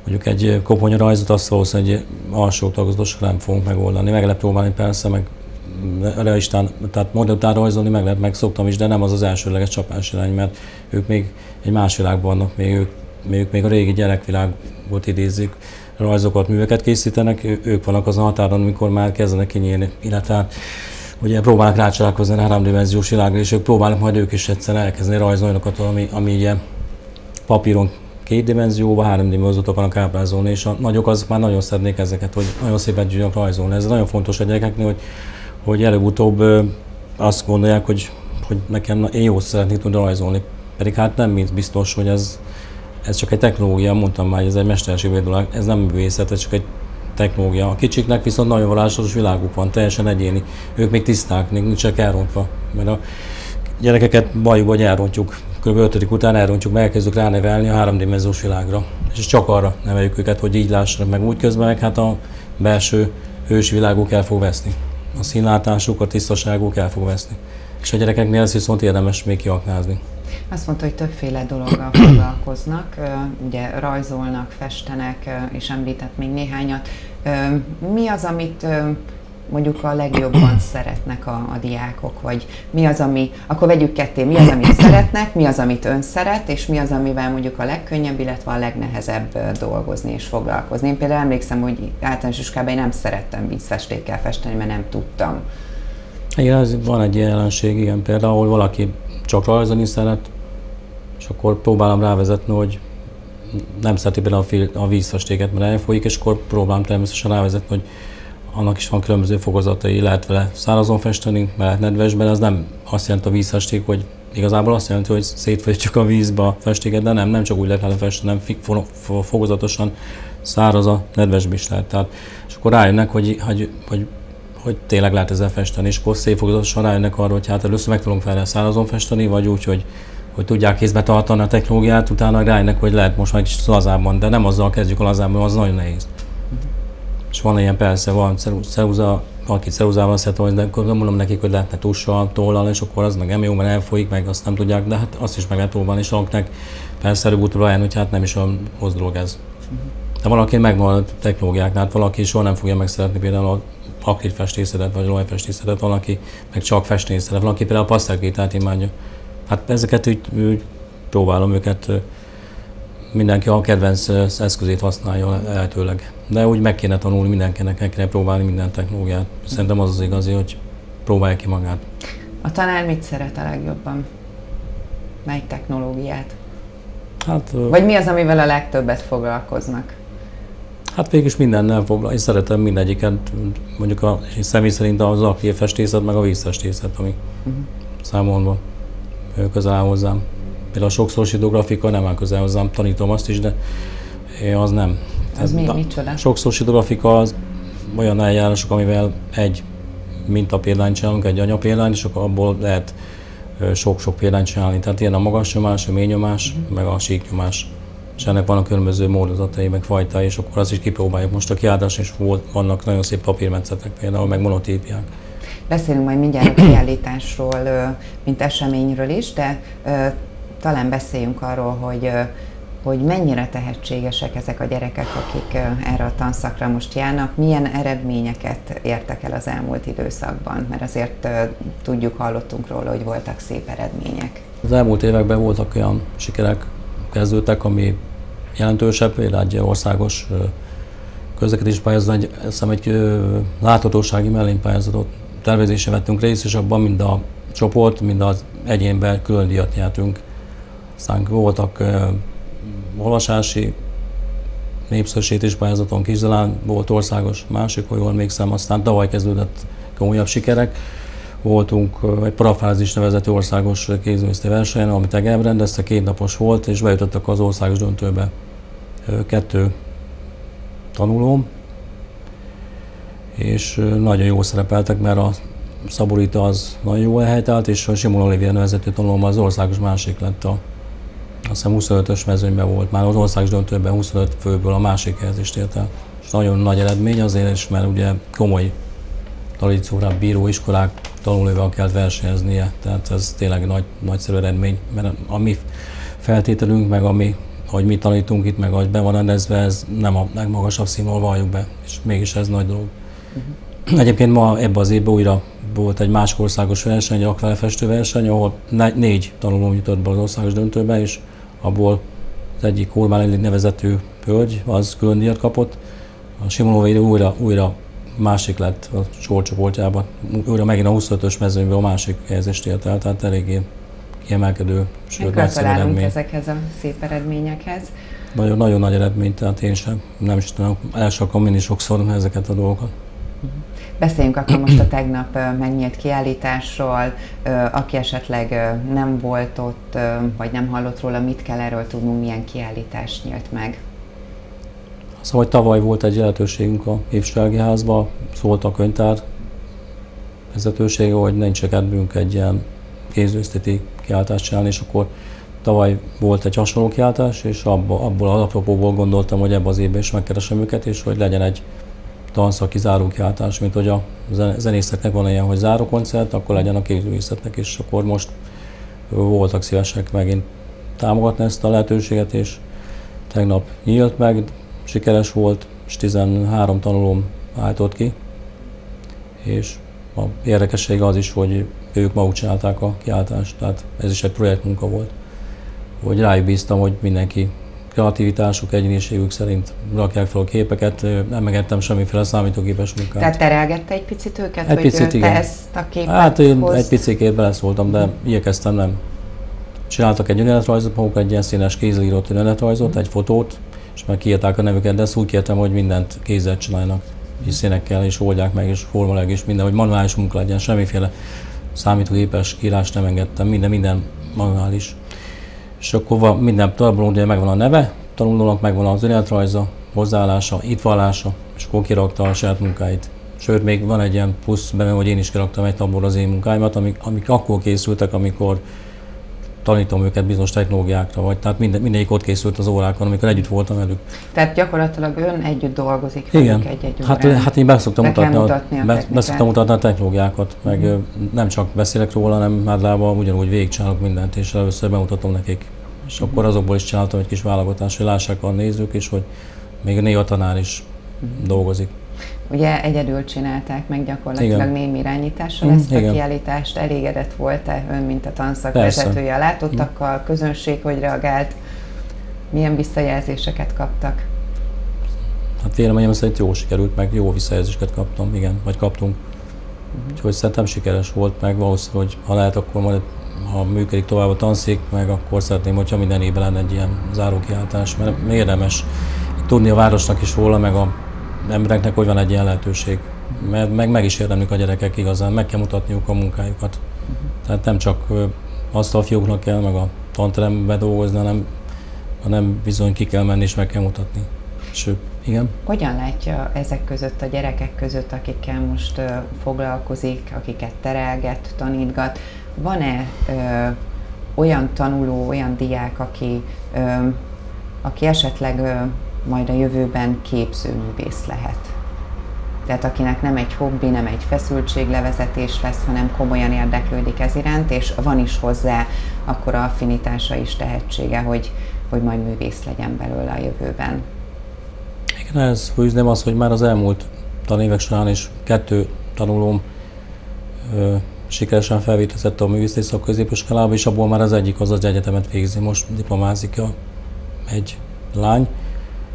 mondjuk egy koponya rajzot, azt valószínűleg egy alsó tagozatosra nem fogunk megoldani. Meg lehet próbálni persze, meg realistán, tehát modellután rajzolni meg lehet, meg szoktam is, de nem az az elsőleges csapás irány, mert ők még egy más világban vannak, még ők, még, ők még a régi gyerekvilágot idézik, rajzokat, műveket készítenek, ők vannak az a határon, amikor már kezdenek kinyílni, illetve ugye próbálnak rácsalálkozni a háromdimenziós világra, és ők próbálnak majd ők is egyszer elkezdeni rajzolni ami, ami ugye papíron két dimenzióban, három dimenziót akarnak ábrázolni, és a nagyok azok már nagyon szeretnék ezeket, hogy nagyon szépen tudjanak rajzolni. Ez nagyon fontos a gyerekeknél, hogy, hogy előbb-utóbb azt gondolják, hogy, hogy nekem én jó szeretnék tudni rajzolni. Pedig hát nem biztos, hogy ez ez csak egy technológia, mondtam már, ez egy mesterségbeli dolog, ez nem művészet, ez csak egy technológia. A kicsiknek viszont nagyon varázslatos világuk van, teljesen egyéni. Ők még tiszták, még nincsenek elrontva. Mert a gyerekeket bajuk, hogy elrontjuk. Kb. 5. után elrontjuk, meg elkezdjük ránevelni a háromdimenziós világra. És csak arra neveljük őket, hogy így lássanak meg. Úgy közben meg hát a belső ősi világuk el fog veszni. A színlátásuk, a tisztaságuk el fog veszni. És a gyerekeknél ezt viszont érdemes még kiaknázni. Azt mondta, hogy többféle dologgal foglalkoznak, ugye rajzolnak, festenek, és említett még néhányat. Mi az, amit mondjuk a legjobban szeretnek a, a diákok, vagy mi az, ami, akkor vegyük ketté, mi az, amit szeretnek, mi az, amit ön szeret, és mi az, amivel mondjuk a legkönnyebb, illetve a legnehezebb dolgozni és foglalkozni. Én például emlékszem, hogy általános iskolában én nem szerettem vízfestékkel festeni, mert nem tudtam. Igen, ez van egy jelenség, igen, például, valaki csak rajzolni szeret, és akkor próbálom rávezetni, hogy nem szereti például a vízfestéket, mert elfolyik, és akkor próbálom természetesen rávezetni, hogy annak is van különböző fokozatai, lehet vele szárazon festeni, lehet nedvesben, ez nem azt jelenti a vízfesték, hogy igazából azt jelenti, hogy szétfestjük a vízbe a festéket, de nem, nem csak úgy lehet lefesteni, hanem fokozatosan száraz a nedvesbe is lehet. Tehát, és akkor rájönnek, hogy, hogy, hogy hogy tényleg lehet ezzel festeni, és akkor szép fokozatosan rájönnek arra, hogy hát először meg tudunk fel szárazon festeni, vagy úgy, hogy, hogy tudják kézbe tartani a technológiát, utána rájönnek, hogy lehet most már kicsit lazában, de nem azzal kezdjük a lazában, az nagyon nehéz. És van ilyen persze, van ceruza, aki ceruzával szetolt, de akkor mondom nekik, hogy lehetne tussal, tollal, és akkor az meg nem jó, mert elfolyik, meg azt nem tudják, de hát azt is meg lehet próbálni, és akiknek persze előbb-utóbb rájön, hogy hát nem is a hoz dolog ez. De valaki megvan a technológiáknál, hát valaki soha nem fogja megszeretni például a aktív festészetet, vagy olajfestészetet, van, aki meg csak festeni szeret, van, aki például a pasztelkétát imádja. Hát ezeket úgy, úgy próbálom őket, mindenki a kedvenc eszközét használja lehetőleg. De úgy meg kéne tanulni mindenkinek, meg kéne próbálni minden technológiát. Szerintem az az igazi, hogy próbálja ki magát. A tanár mit szeret a legjobban? Melyik technológiát? Hát, Vagy mi az, amivel a legtöbbet foglalkoznak? Hát végül is mindennel foglal. Én szeretem mindegyiket, mondjuk a személy szerint az aktív festészet, meg a vízfestészet, ami uh-huh. számomra közel áll hozzám. Például a sokszorosító grafika nem áll közel hozzám, tanítom azt is, de az nem. Az mi, micsoda? Sokszorosító grafika az olyan eljárások, amivel egy mintapéldányt csinálunk, egy anyapéldányt, és akkor abból lehet sok-sok példányt csinálni. Tehát ilyen a magas nyomás, a mély nyomás, uh-huh. meg a síknyomás és ennek vannak különböző módozatai, meg fajta, és akkor azt is kipróbáljuk. Most a kiállítás is volt, vannak nagyon szép papírmetszetek például, meg monotípiák. Beszélünk majd mindjárt a kiállításról, mint eseményről is, de talán beszéljünk arról, hogy hogy mennyire tehetségesek ezek a gyerekek, akik erre a tanszakra most járnak, milyen eredményeket értek el az elmúlt időszakban, mert azért tudjuk, hallottunk róla, hogy voltak szép eredmények. Az elmúlt években voltak olyan sikerek, kezdődtek, ami jelentősebb, például egy országos közlekedés pályázat, egy, hiszem egy láthatósági mellénypályázatot tervezésre vettünk részt, és abban mind a csoport, mind az egyénben külön díjat nyertünk. Aztán voltak uh, olvasási népszerűsítés pályázaton Kizdelán, volt országos másik, hogy jól emlékszem, aztán tavaly kezdődött komolyabb sikerek voltunk egy parafázis nevezető országos kézművészeti versenyen, amit Egem rendezte, két napos volt, és bejutottak az országos döntőbe kettő tanulóm, és nagyon jó szerepeltek, mert a Szaborita az nagyon jó helytált, és a Simon Olivia nevezető tanulóm az országos másik lett a azt hiszem 25-ös mezőnyben volt, már az országos döntőben 25 főből a másik helyezést ért el. És nagyon nagy eredmény azért is, mert ugye komoly tradícióra bíró iskolák tanulóval kell versenyeznie, tehát ez tényleg nagy, nagyszerű eredmény, mert a mi feltételünk, meg ami, hogy mi tanítunk itt, meg ahogy be van rendezve, ez nem a legmagasabb színvonal valljuk be, és mégis ez nagy dolog. Uh-huh. Egyébként ma ebbe az évben újra volt egy másik országos verseny, egy akvarelfestő verseny, ahol négy tanuló jutott be az országos döntőbe, és abból az egyik Hormán nevezető hölgy, az külön díjat kapott. A Simonova újra, újra másik lett a sorcsoportjában. Újra megint a 25-ös mezőnyben a másik helyezést ért el, tehát eléggé kiemelkedő, sőt eredmény. ezekhez a szép eredményekhez. Nagyon, nagyon nagy eredmény, tehát én sem, nem is tudom, el sem akarom sokszor ezeket a dolgokat. Beszéljünk akkor most a tegnap megnyílt kiállításról, aki esetleg nem volt ott, vagy nem hallott róla, mit kell erről tudnunk, milyen kiállítás nyílt meg? Szóval hogy tavaly volt egy lehetőségünk a Évsrági házba, szólt a könyvtár vezetősége, hogy nincs kedvünk egy ilyen kézőszteti kiáltást csinálni, és akkor tavaly volt egy hasonló kiáltás, és abba, abból az apropóból gondoltam, hogy ebbe az évben is megkeresem őket, és hogy legyen egy tanszaki záró kiáltás, mint hogy a zenészeknek van ilyen, hogy záró koncert, akkor legyen a kézművészetnek, és akkor most voltak szívesek megint támogatni ezt a lehetőséget, és tegnap nyílt meg, sikeres volt, és 13 tanulóm állított ki, és a érdekessége az is, hogy ők maguk csinálták a kiáltást, tehát ez is egy projektmunka volt. Hogy rájuk bíztam, hogy mindenki kreativitásuk, egyéniségük szerint rakják fel a képeket, nem megettem semmiféle számítógépes munkát. Tehát terelgette egy picit őket, egy hogy picit, igen. ezt a képet Hát én hozd? egy picikét beleszóltam, de igyekeztem nem. Csináltak egy önéletrajzot, maguk egy ilyen színes kézzel írott önéletrajzot, egy fotót, és meg kiírták a nevüket, de ezt úgy kértem, hogy mindent kézzel csinálnak, és színekkel, és oldják meg, és formaleg, és minden, hogy manuális munka legyen, semmiféle számítógépes írást nem engedtem, minden, minden manuális. És akkor minden tanulónak ugye megvan a neve, tanulónak megvan az önéletrajza, hozzáállása, itt vallása, és akkor kirakta a saját munkáit. Sőt, még van egy ilyen plusz benne, hogy én is kiraktam egy tabor az én munkáimat, amik, amik akkor készültek, amikor tanítom őket bizonyos technológiákra, vagy tehát minden, mindegyik ott készült az órákon, amikor együtt voltam velük. Tehát gyakorlatilag ön együtt dolgozik Igen, egy-egy hát, órán. hát én beszoktam Be mutatni, mutatni a be, technikát. beszoktam mutatni a technológiákat, meg ö, nem csak beszélek róla, hanem általában ugyanúgy végigcsinálok mindent, és először bemutatom nekik. És Mhm. akkor azokból is csináltam egy kis válogatást, hogy lássák a nézők is, hogy még néha tanár is Mhm. dolgozik. Ugye egyedül csinálták meg gyakorlatilag Igen. némi irányítással Mm, ezt a igen. kiállítást. Elégedett volt-e ön, mint a tanszak Persze. vezetője a látottakkal, közönség, hogy reagált? Milyen visszajelzéseket kaptak? Hát véleményem szerint jó sikerült, meg jó visszajelzéseket kaptam, igen, vagy kaptunk. Mhm. Úgyhogy szerintem sikeres volt, meg valószínű, hogy ha lehet, akkor majd, ha működik tovább a tanszék, meg akkor szeretném, hogyha minden évben lenne egy ilyen zárókiáltás, mert érdemes tudni a városnak is róla, meg a embereknek, hogy van egy ilyen lehetőség. Mert meg, meg is érdemlik a gyerekek igazán, meg kell mutatniuk a munkájukat. Tehát nem csak ö, asztalfióknak kell, meg a tanterembe dolgozni, hanem, hanem bizony ki kell menni és meg kell mutatni. Sőt, igen. Hogyan látja ezek között, a gyerekek között, akikkel most foglalkozik, akiket terelget, tanítgat, van-e ö, olyan tanuló, olyan diák, aki, ö, aki esetleg ö, majd a jövőben képzőművész lehet? Tehát akinek nem egy hobbi, nem egy feszültséglevezetés lesz, hanem komolyan érdeklődik ez iránt, és van is hozzá akkor a affinitása is tehetsége, hogy, hogy majd művész legyen belőle a jövőben. Igen, ez főzném az, hogy már az elmúlt tanévek során is kettő tanulóm ö, sikeresen felvételezett a művészeti szakközépiskolába, és abból már az egyik az az egyetemet végzi. Most diplomázik a egy lány,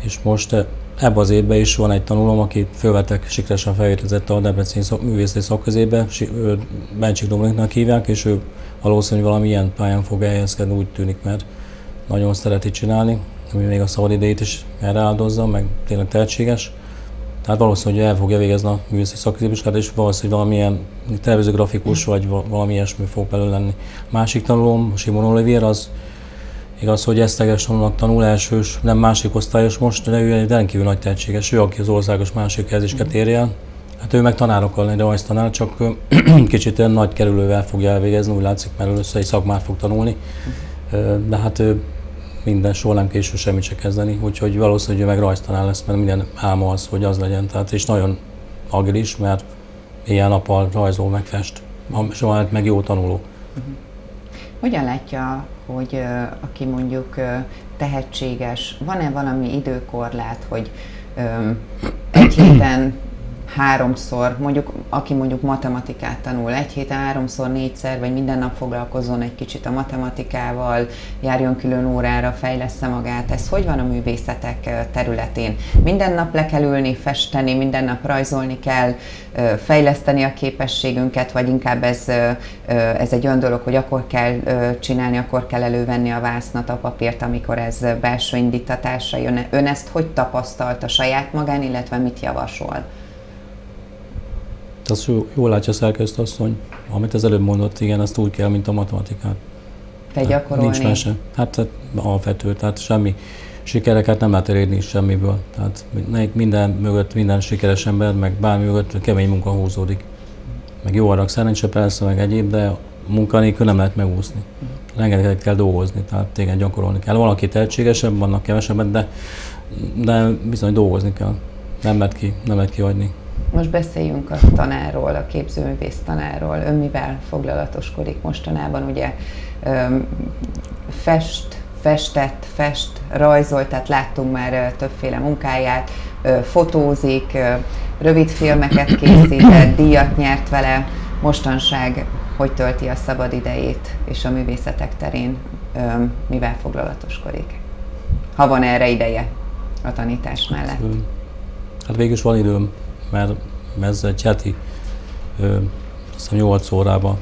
és most eh, ebben az évben is van egy tanulóm, aki fölvettek, sikeresen felvételezett a Debreceni szak, művészeti szakközébe, Bencsik Dominiknak hívják, és ő valószínűleg valami ilyen pályán fog elhelyezkedni, úgy tűnik, mert nagyon szereti csinálni, ami még a szabad idejét is erre áldozza, meg tényleg tehetséges. Tehát valószínűleg el fogja végezni a művészeti szakközépiskolát, és valószínűleg valamilyen tervezőgrafikus vagy va- valami ilyesmi fog belőle lenni. Másik tanulóm, Simon Olivier, az igaz, hogy eszteges tanulnak tanul, elsős, nem másik osztályos most, de ő egy rendkívül nagy tehetséges, ő, aki az országos másik helyezéseket érje el. Hát ő meg tanárokkal lenni, rajztanár, csak kicsit olyan nagy kerülővel fogja elvégezni, úgy látszik, mert először egy szakmát fog tanulni. De hát ő minden soha nem késő semmit se kezdeni, úgyhogy valószínűleg ő meg rajztanár lesz, mert minden álma az, hogy az legyen. Tehát és nagyon agilis, mert ilyen nappal rajzol, meg fest. Soha meg jó tanuló. Hogyan látja, hogy aki mondjuk tehetséges, van-e valami időkorlát, hogy egy héten háromszor, mondjuk aki mondjuk matematikát tanul, egy héten háromszor, négyszer, vagy minden nap foglalkozzon egy kicsit a matematikával, járjon külön órára, fejlessze magát. Ez hogy van a művészetek területén? Minden nap le kell ülni, festeni, minden nap rajzolni kell, fejleszteni a képességünket, vagy inkább ez, ez egy olyan dolog, hogy akkor kell csinálni, akkor kell elővenni a vásznat, a papírt, amikor ez belső indítatásra jön. Ön ezt hogy tapasztalta saját magán, illetve mit javasol? Az jó, jól látja a szerkesztő asszony, amit az előbb mondott, igen, azt úgy kell, mint a matematikát. Te gyakorolni? Nincs mese. Hát tehát alapvető, tehát semmi sikereket nem lehet elérni semmiből. Tehát mi- minden mögött, minden sikeres ember, meg bármi mögött kemény munka húzódik. Meg jó adag szerencse persze, meg egyéb, de a munka nélkül nem lehet megúszni. Rengeteget kell dolgozni, tehát téged gyakorolni kell. Valaki tehetségesebb, vannak kevesebbet, de, de bizony dolgozni kell. Nem lehet ki, nem lehet kihagyni. Most beszéljünk a tanárról, a képzőművész tanárról. Ön mivel foglalatoskodik mostanában? Ugye fest, festett, fest, rajzolt, tehát láttunk már többféle munkáját, fotózik, rövid filmeket készített, díjat nyert vele, mostanság hogy tölti a szabad idejét és a művészetek terén, mivel foglalatoskodik? Ha van erre ideje a tanítás mellett. Hát végül is van időm, mert ez egy heti, azt hiszem 8 órában,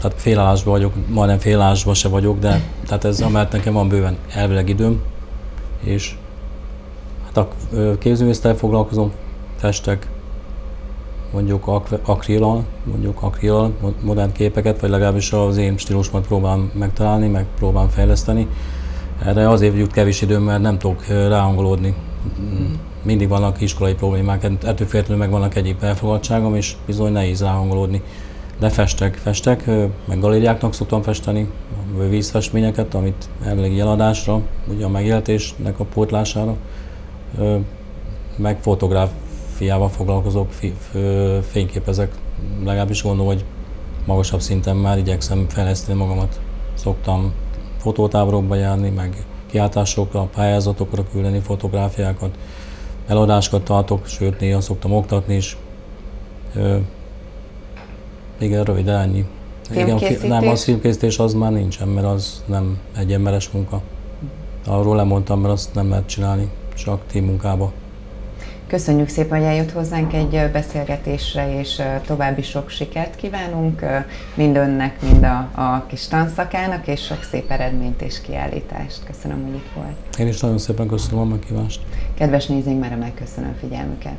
tehát félállásban vagyok, majdnem félállásban se vagyok, de tehát ez amellett nekem van bőven elvileg időm, és hát a képzőművészettel foglalkozom, festek, mondjuk ak- akrillal, mondjuk akrillal, modern képeket, vagy legalábbis az én stílusomat próbálom megtalálni, meg próbálom fejleszteni. Erre azért jut kevés időm, mert nem tudok ráhangolódni. Mindig vannak iskolai problémák, ettől függetlenül meg vannak egyéb elfogadtságom, és bizony nehéz ráhangolódni. De festek, festek, meg galériáknak szoktam festeni, vízfestményeket, amit elvileg jeladásra, ugye a megéltésnek a pótlására, meg fotográf, fiával foglalkozok, fényképezek, legalábbis gondolom, hogy magasabb szinten már igyekszem fejleszteni magamat. Szoktam fotótáborokba járni, meg kiáltásokra, pályázatokra küldeni fotográfiákat, eladásokat tartok, sőt néha szoktam oktatni is. Ö, igen, rövid ennyi. Igen, nem, az filmkészítés az már nincsen, mert az nem egy emberes munka. Arról lemondtam, mert azt nem lehet csinálni, csak team munkába. Köszönjük szépen, hogy eljött hozzánk egy beszélgetésre, és további sok sikert kívánunk mind önnek, mind a, a kis tanszakának, és sok szép eredményt és kiállítást. Köszönöm, hogy itt volt. Én is nagyon szépen köszönöm a megkívást. Kedves nézőink, már megköszönöm figyelmüket.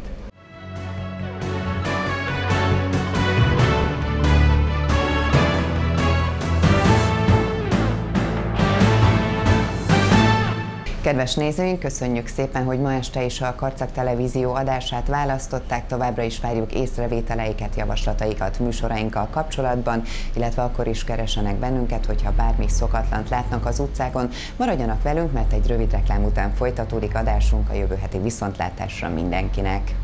Kedves nézőink, köszönjük szépen, hogy ma este is a Karcag Televízió adását választották. Továbbra is várjuk észrevételeiket, javaslataikat műsorainkkal kapcsolatban, illetve akkor is keresenek bennünket, hogyha bármi szokatlant látnak az utcákon. Maradjanak velünk, mert egy rövid reklám után folytatódik adásunk a jövő heti viszontlátásra mindenkinek.